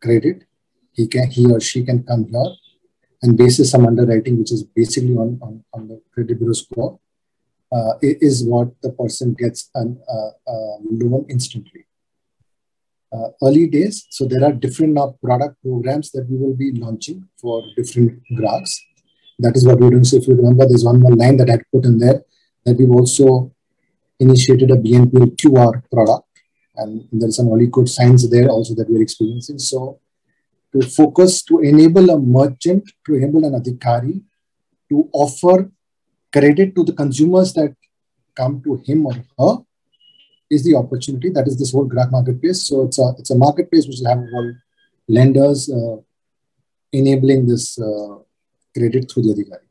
credit he can he or she can come here and basis some underwriting which is basically on, on, on the credit bureau score uh, is what the person gets an uh, uh, loan instantly. Uh, early days, so there are different product programs that we will be launching for different grahaks. That is what we're doing. So if you remember, there's one more line that I put in there that we've also initiated a BNPL QR product, and there's some really good signs there also that we're experiencing. So to focus to enable a merchant, to enable an adhikari to offer credit to the consumers that come to him or her is the opportunity. That is this whole Grahak marketplace. So it's a it's a marketplace which will have all lenders uh, enabling this uh, credit through the Adhikari.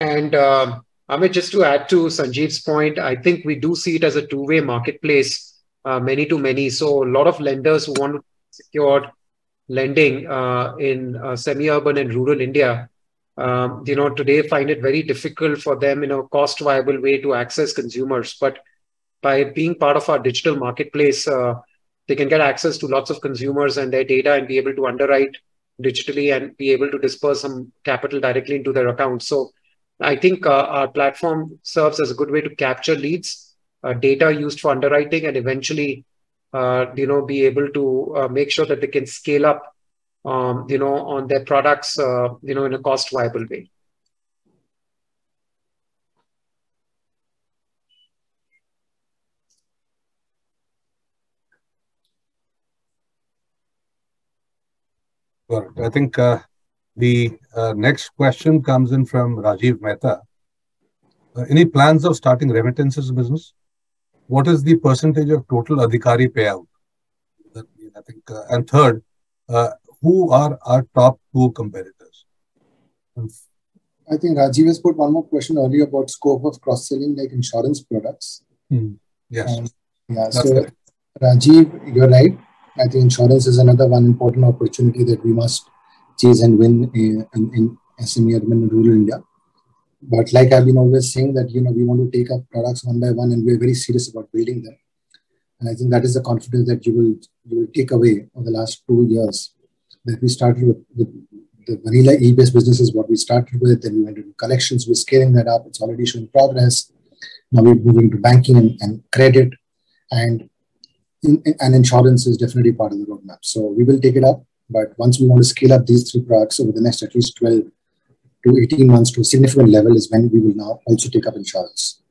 And uh, Amit, just to add to Sanjeev's point, I think we do see it as a two-way marketplace, uh, many to many. So a lot of lenders who want to secure lending uh, in uh, semi-urban and rural India, um, you know, today find it very difficult for them in a cost viable way to access consumers. But by being part of our digital marketplace, uh, they can get access to lots of consumers and their data and be able to underwrite digitally and be able to disperse some capital directly into their accounts. So I think uh, our platform serves as a good way to capture leads, uh, data used for underwriting, and eventually uh, you know, be able to uh, make sure that they can scale up, um, you know, on their products, uh, you know, in a cost viable way. I think uh, the uh, next question comes in from Rajiv Mehta. Uh, any plans of starting remittances business? What is the percentage of total adhikari payout? I think, uh, and third, uh, who are our top two competitors? I think Rajiv has put one more question earlier about scope of cross-selling like insurance products. Hmm. Yes. Um, yeah. That's so, right. Rajiv, you're right. I think insurance is another one important opportunity that we must chase and win in, in, in semi-urban and rural India. But like I've been always saying that, you know, we want to take up products one by one and we're very serious about building them. And I think that is the confidence that you will you will take away over the last two years that we started with, with the vanilla e-based business is what we started with. Then we went into collections. We're scaling that up. It's already showing progress. Now we're moving to banking and, and credit, and in, and insurance is definitely part of the roadmap. So we will take it up. But once we want to scale up these three products over the next at least 12 to 18 months to a significant level is when we will now also take up insurance.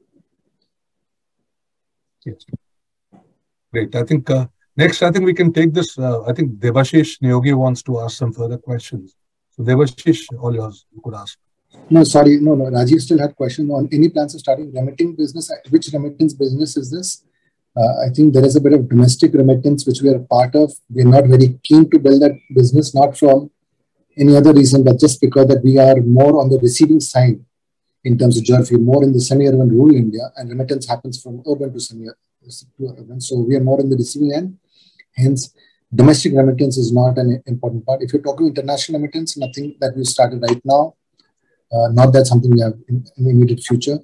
Yes. Great. I think uh, next, I think we can take this. Uh, I think Devashish Neogi wants to ask some further questions. So Devashish, all yours, you could ask. No, sorry, no, no. Rajiv still had question on any plans of starting remitting business. Which remittance business is this? Uh, I think there is a bit of domestic remittance which we are part of. We're not very keen to build that business, not from any other reason, but just because that we are more on the receiving side in terms of geography, more in the semi-urban rural India, and remittance happens from urban to semi-urban. So we are more in the receiving end. Hence, domestic remittance is not an important part. If you're talking international remittance, nothing that we started right now. Uh, not that something we have in, in the immediate future.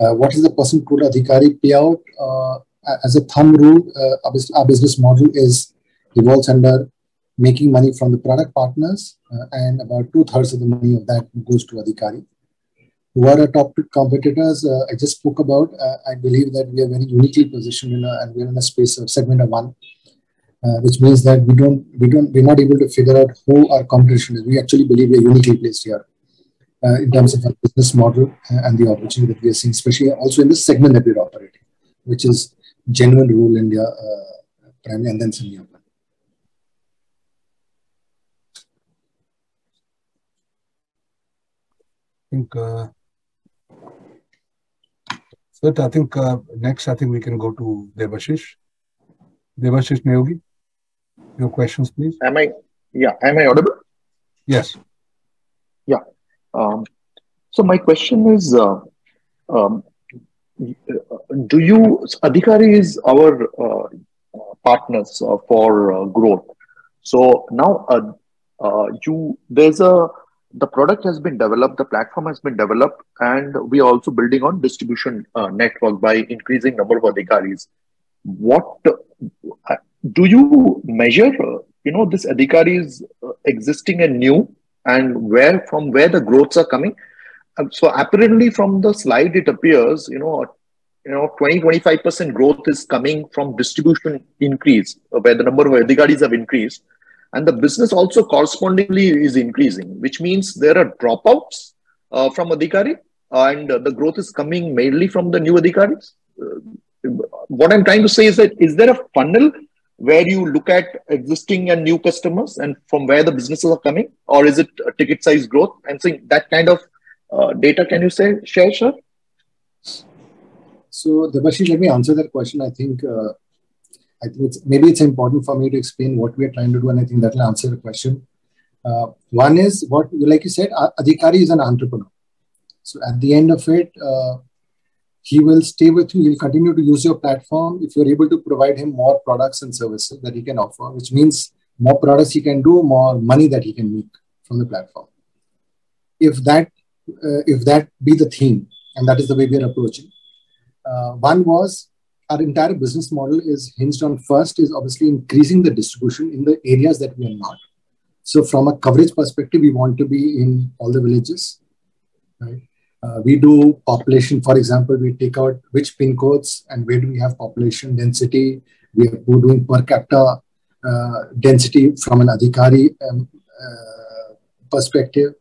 Uh, what is the percent quota adhikari payout? Uh, as a thumb rule, uh, our business model is revolves under making money from the product partners, uh, and about two thirds of the money of that goes to Adhikari. Who are our top competitors? Uh, I just spoke about. Uh, I believe that we are very uniquely positioned in a, and we're in a space of segment of one, uh, which means that we don't, we don't, we're not able to figure out who our competition is. We actually believe we're uniquely placed here. Uh, in terms of our business model and the opportunity that we are seeing, especially also in the segment that we're operating, which is genuine rural India uh, and then semi-urban. I think, uh, so I think uh, next, I think we can go to Devashish. Devashish Neogi, your questions, please. Am I, yeah, am I audible? Yes. Yeah. Um, so my question is, uh, um, do you adhikari is our uh, partners uh, for uh, growth so now uh, uh, you there's a the product has been developed the platform has been developed and we are also building on distribution uh, network by increasing number of adhikaris. What do you measure you know this adhikaris existing and new and where from where the growths are coming? Um, so apparently from the slide it appears you know you know 20 25% growth is coming from distribution increase uh, where the number of adhikaris have increased and the business also correspondingly is increasing which means there are dropouts uh, from adhikari and uh, the growth is coming mainly from the new adhikaris. Uh, what i'm trying to say is that is there a funnel where you look at existing and new customers and from where the businesses are coming? Or is it a ticket size growth? I'm saying that kind of uh, data can you say share sir? So Debashi, let me answer that question. I think uh, I think it's, maybe it's important for me to explain what we are trying to do, and I think that will answer the question. Uh, one is what, you like you said, Adhikari is an entrepreneur. So at the end of it, uh, he will stay with you. He'll continue to use your platform if you're able to provide him more products and services that he can offer, which means more products he can do, more money that he can make from the platform. If that, uh, if that be the theme, and that is the way we are approaching, uh, one was our entire business model is hinged on first is obviously increasing the distribution in the areas that we are not. So from a coverage perspective, we want to be in all the villages. Right? Uh, we do population, for example, we take out which pin codes and where do we have population density. We are doing per capita uh, density from an adhikari um, uh, perspective.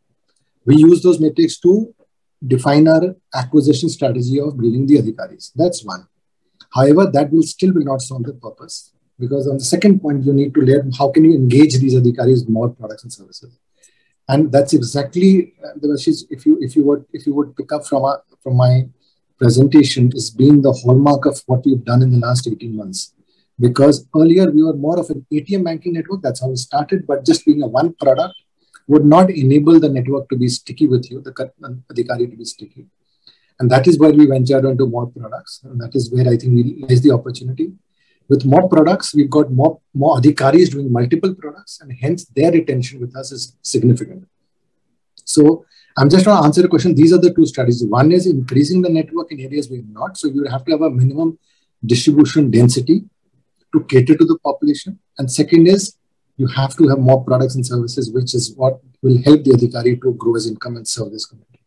We use those metrics to define our acquisition strategy of bringing the adhikaris. That's one. However, that will still will not solve the purpose because on the second point, you need to learn how can you engage these adhikaris with more products and services. And that's exactly uh, the if you if you would if you would pick up from a, from my presentation is being the hallmark of what we've done in the last 18 months. Because earlier we were more of an ATM banking network, that's how we started, but just being a one product would not enable the network to be sticky with you, the Adhikari to be sticky. And that is why we ventured into more products. And that is where I think we lies the opportunity. With more products, we've got more, more Adhikaris doing multiple products, and hence their retention with us is significant. So I'm just trying to answer the question. These are the two strategies. One is increasing the network in areas we're not. So you have to have a minimum distribution density to cater to the population. And second is you have to have more products and services, which is what will help the Adhikari to grow his income and serve this community.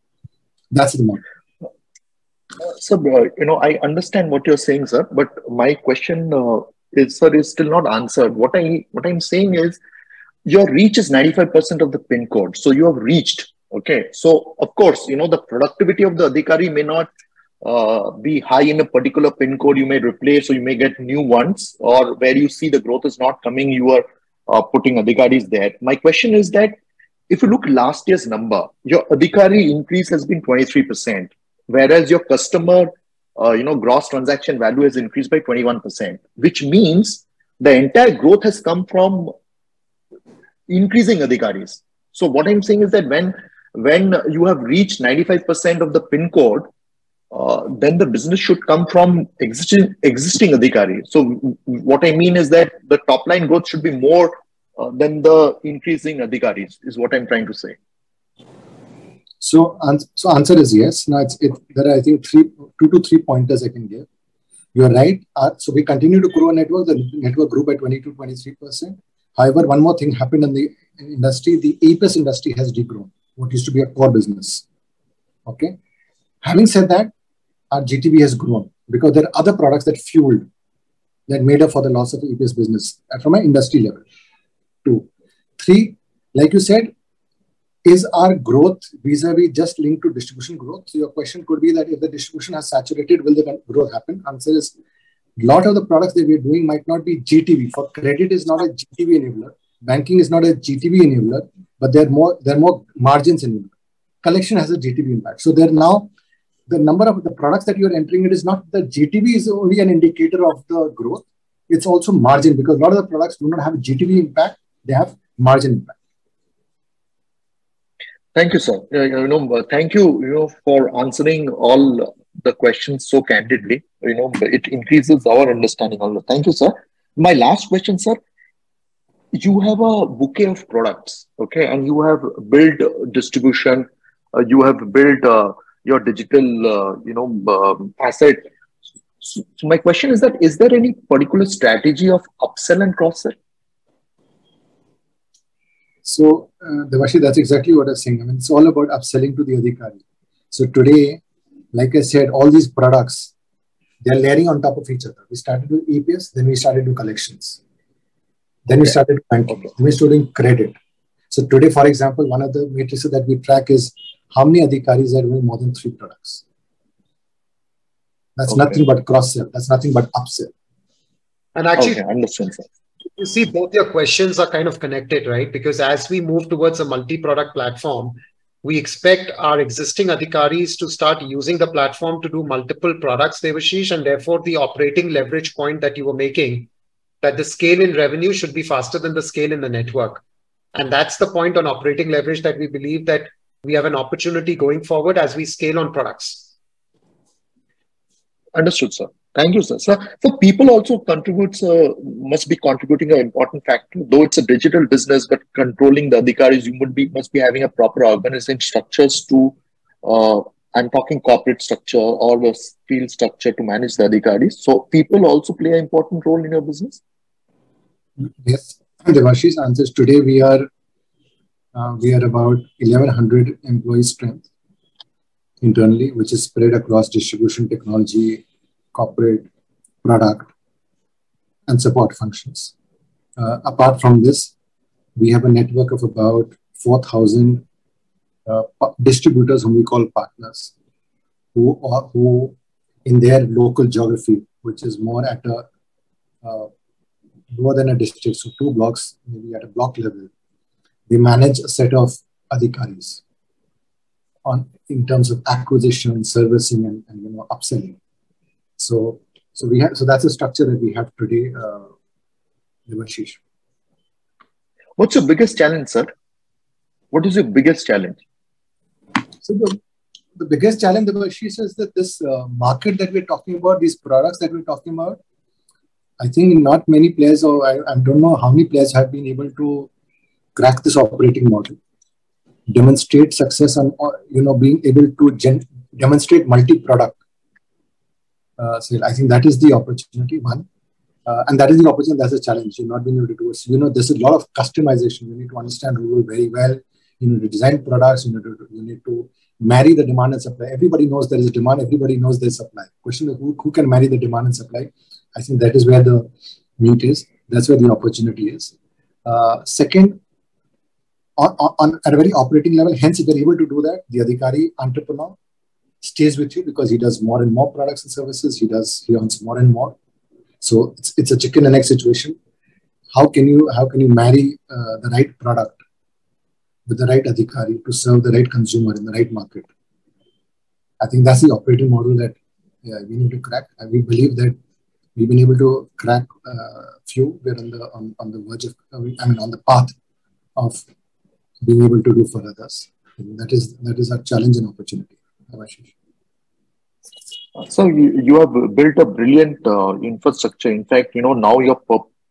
That's the model. So, uh, you know, I understand what you're saying, sir, but my question uh, is, sir, is still not answered. What I what I'm saying is, your reach is 95% of the pin code, so you have reached. Okay, so of course, you know, the productivity of the adhikari may not uh, be high in a particular pin code. You may replace, or you may get new ones, or where you see the growth is not coming, you are uh, putting adhikaris there. My question is that if you look last year's number, your adhikari increase has been 23% whereas your customer uh, you know gross transaction value has increased by 21% which means the entire growth has come from increasing adhikaris. So what i'm saying is that when when you have reached 95% of the pin code uh, then the business should come from existing existing adhikari. So what i mean is that the top line growth should be more uh, than the increasing adhikaris is what i'm trying to say so, so answer is yes. Now, it's, it, there are, I think, three, two to three pointers I can give. You're right. So, we continue to grow a network. The network grew by 22, 23%. However, one more thing happened in the industry. The AEPS industry has degrown, what used to be a core business. Okay. Having said that, our GTV has grown because there are other products that fueled, that made up for the loss of AEPS business from an industry level. Two. Three, like you said, is our growth vis-a-vis just linked to distribution growth? So your question could be that if the distribution has saturated, will the growth happen? Answer is a lot of the products that we're doing might not be GTV. For credit is not a GTV enabler. Banking is not a GTV enabler, but they're more they're more margins enabler. Collection has a GTV impact. So they're now the number of the products that you're entering it is not the GTV is only an indicator of the growth. It's also margin because a lot of the products do not have a GTV impact, they have margin impact. Thank you, sir. Uh, you know, uh, thank you, you know, for answering all the questions so candidly. You know, it increases our understanding. All. Thank you, sir. My last question, sir. You have a bouquet of products, okay, and you have built distribution. Uh, you have built uh, your digital, uh, you know, um, asset. So, so my question is that: Is there any particular strategy of upsell and cross sell? So, uh, Devashish, that's exactly what I was saying. I mean, it's all about upselling to the Adhikari. So today, like I said, all these products, they're layering on top of each other. We started with AEPS, then we started with collections. Then we started banking, then we started doing credit. So today, for example, one of the matrices that we track is how many Adhikaris are doing more than three products. That's okay. nothing but cross-sell. That's nothing but upsell. And actually, okay, understand, sir you see both your questions are kind of connected right? Because as we move towards a multi-product platform we expect our existing adhikaris to start using the platform to do multiple products devashish and therefore the operating leverage point that you were making that the scale in revenue should be faster than the scale in the network. And that's the point on operating leverage that we believe that we have an opportunity going forward as we scale on products. Understood sir Thank you, sir. So, so people also contributes, uh, must be contributing an important factor. Though it's a digital business, but controlling the adhikaris, you would be must be having a proper organization structures to. Uh, I'm talking corporate structure or the field structure to manage the adhikaris. So people also play an important role in your business. Yes, Devashi's answers today. We are uh, we are about 1100 employee strength internally, which is spread across distribution, technology, corporate, product, and support functions. Uh, apart from this, we have a network of about 4,000 uh, distributors whom we call partners, who, are, who in their local geography, which is more at a uh, more than a district, so two blocks, maybe at a block level, they manage a set of adhikaris on in terms of acquisition, servicing, and, and you know upselling. So, so we have, so that's a structure that we have today, uh, Devashish. What's your biggest challenge, sir? What is your biggest challenge? So the, the biggest challenge, Devashish, is that this uh, market that we're talking about, these products that we're talking about, I think not many players, or I, I don't know how many players have been able to crack this operating model, demonstrate success, and you know being able to gen- demonstrate multi-product uh, sale. I think that is the opportunity. One. Uh, and that is the opportunity, that's a challenge. You're not being able to do it. So, you know, there's a lot of customization. You need to understand rural very well. You need to design products. You need to, you need to marry the demand and supply. Everybody knows there is a demand. Everybody knows there's supply. Question is who, who can marry the demand and supply? I think that is where the meat is. That's where the opportunity is. Uh, second, on, on, at a very operating level, hence if you're able to do that, the Adhikari entrepreneur stays with you because he does more and more products and services. He does, he earns more and more. So it's, it's a chicken and egg situation. How can you how can you marry uh, the right product with the right adhikari to serve the right consumer in the right market? I think that's the operating model that yeah, we need to crack. And we believe that we've been able to crack a uh, few. We're on the on, on the verge of I mean on the path of being able to do for others. And that is that is our challenge and opportunity. So you, you have built a brilliant uh, infrastructure. In fact, you know now you're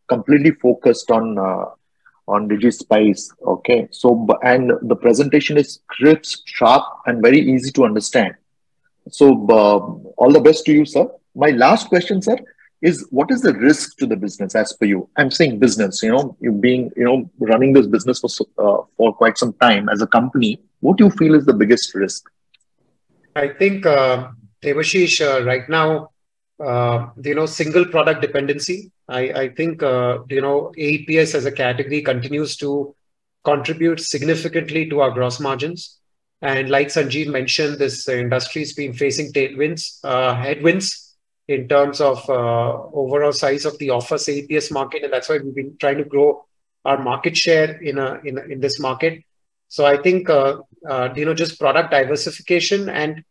completely focused on uh, on DigiSpice. Okay, so and the presentation is crisp, sharp, and very easy to understand. So uh, all the best to you, sir. My last question, sir, is what is the risk to the business as per you? I'm saying business. You know, you being you know running this business for uh, for quite some time as a company. What do you feel is the biggest risk? I think uh, Devashish, uh, right now, uh, you know, single product dependency. I, I think, uh, you know, AEPS as a category continues to contribute significantly to our gross margins. And like Sanjeev mentioned, this industry has been facing tailwinds, uh, headwinds in terms of uh, overall size of the off-us AEPS market. And that's why we've been trying to grow our market share in, a, in, a, in this market. So I think, uh, you know, just product diversification and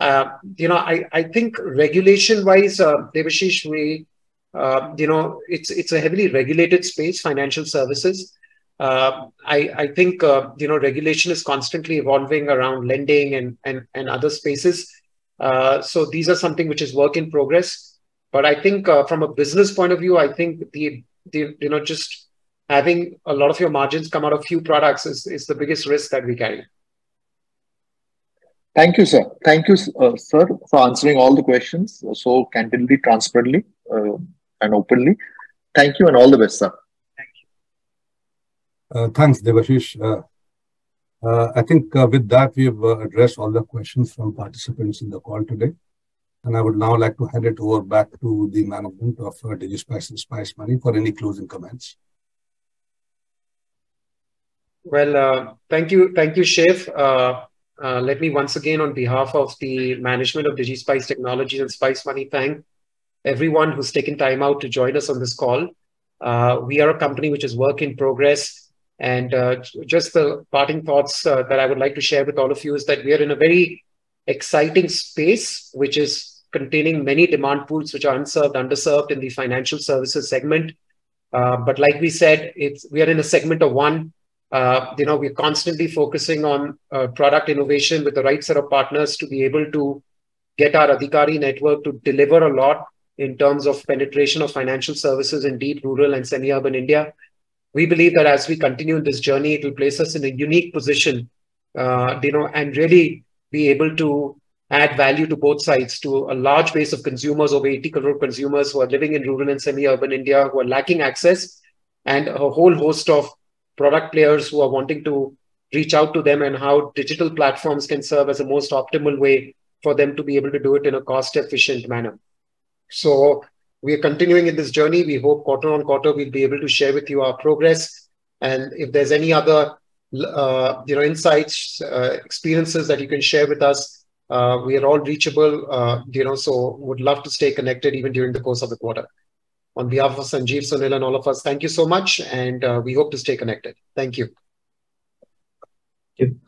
uh, you know, I, I think regulation wise, uh, Devashish, we, uh, you know, it's it's a heavily regulated space, financial services. Uh, I, I think, uh, you know, regulation is constantly evolving around lending and, and, and other spaces. Uh, so these are something which is work in progress. But I think uh, from a business point of view, I think the, the, you know, just having a lot of your margins come out of few products is, is the biggest risk that we carry. Thank you, sir. Thank you, uh, sir, for answering all the questions so candidly, transparently, uh, and openly. Thank you, and all the best, sir. Thank you. Uh, thanks, Devashish. Uh, uh, I think uh, with that, we have addressed all the questions from participants in the call today. And I would now like to hand it over back to the management of uh, DigiSpice and Spice Money for any closing comments. Well, thank you. Thank you, Shiv. Uh, let me once again, on behalf of the management of DigiSpice Technologies and Spice Money, thank everyone who's taken time out to join us on this call. Uh, we are a company which is work in progress. And uh, just the parting thoughts uh, that I would like to share with all of you is that we are in a very exciting space, which is containing many demand pools which are unserved, underserved in the financial services segment. Uh, but like we said, it's we are in a segment of one uh, you know, we're constantly focusing on uh, product innovation with the right set of partners to be able to get our Adhikari network to deliver a lot in terms of penetration of financial services in deep rural and semi-urban India. We believe that as we continue this journey, it will place us in a unique position, uh, you know, and really be able to add value to both sides to a large base of consumers, over 80 crore consumers who are living in rural and semi-urban India, who are lacking access, and a whole host of product players who are wanting to reach out to them and how digital platforms can serve as a most optimal way for them to be able to do it in a cost efficient manner. So we are continuing in this journey. We hope quarter on quarter we'll be able to share with you our progress. And if there's any other uh, you know insights, uh, experiences that you can share with us, uh, we are all reachable. Uh, you know, so would love to stay connected even during the course of the quarter on behalf of Sanjeev, Sunil, and all of us, thank you so much. And uh, we hope to stay connected. Thank you. Thank you.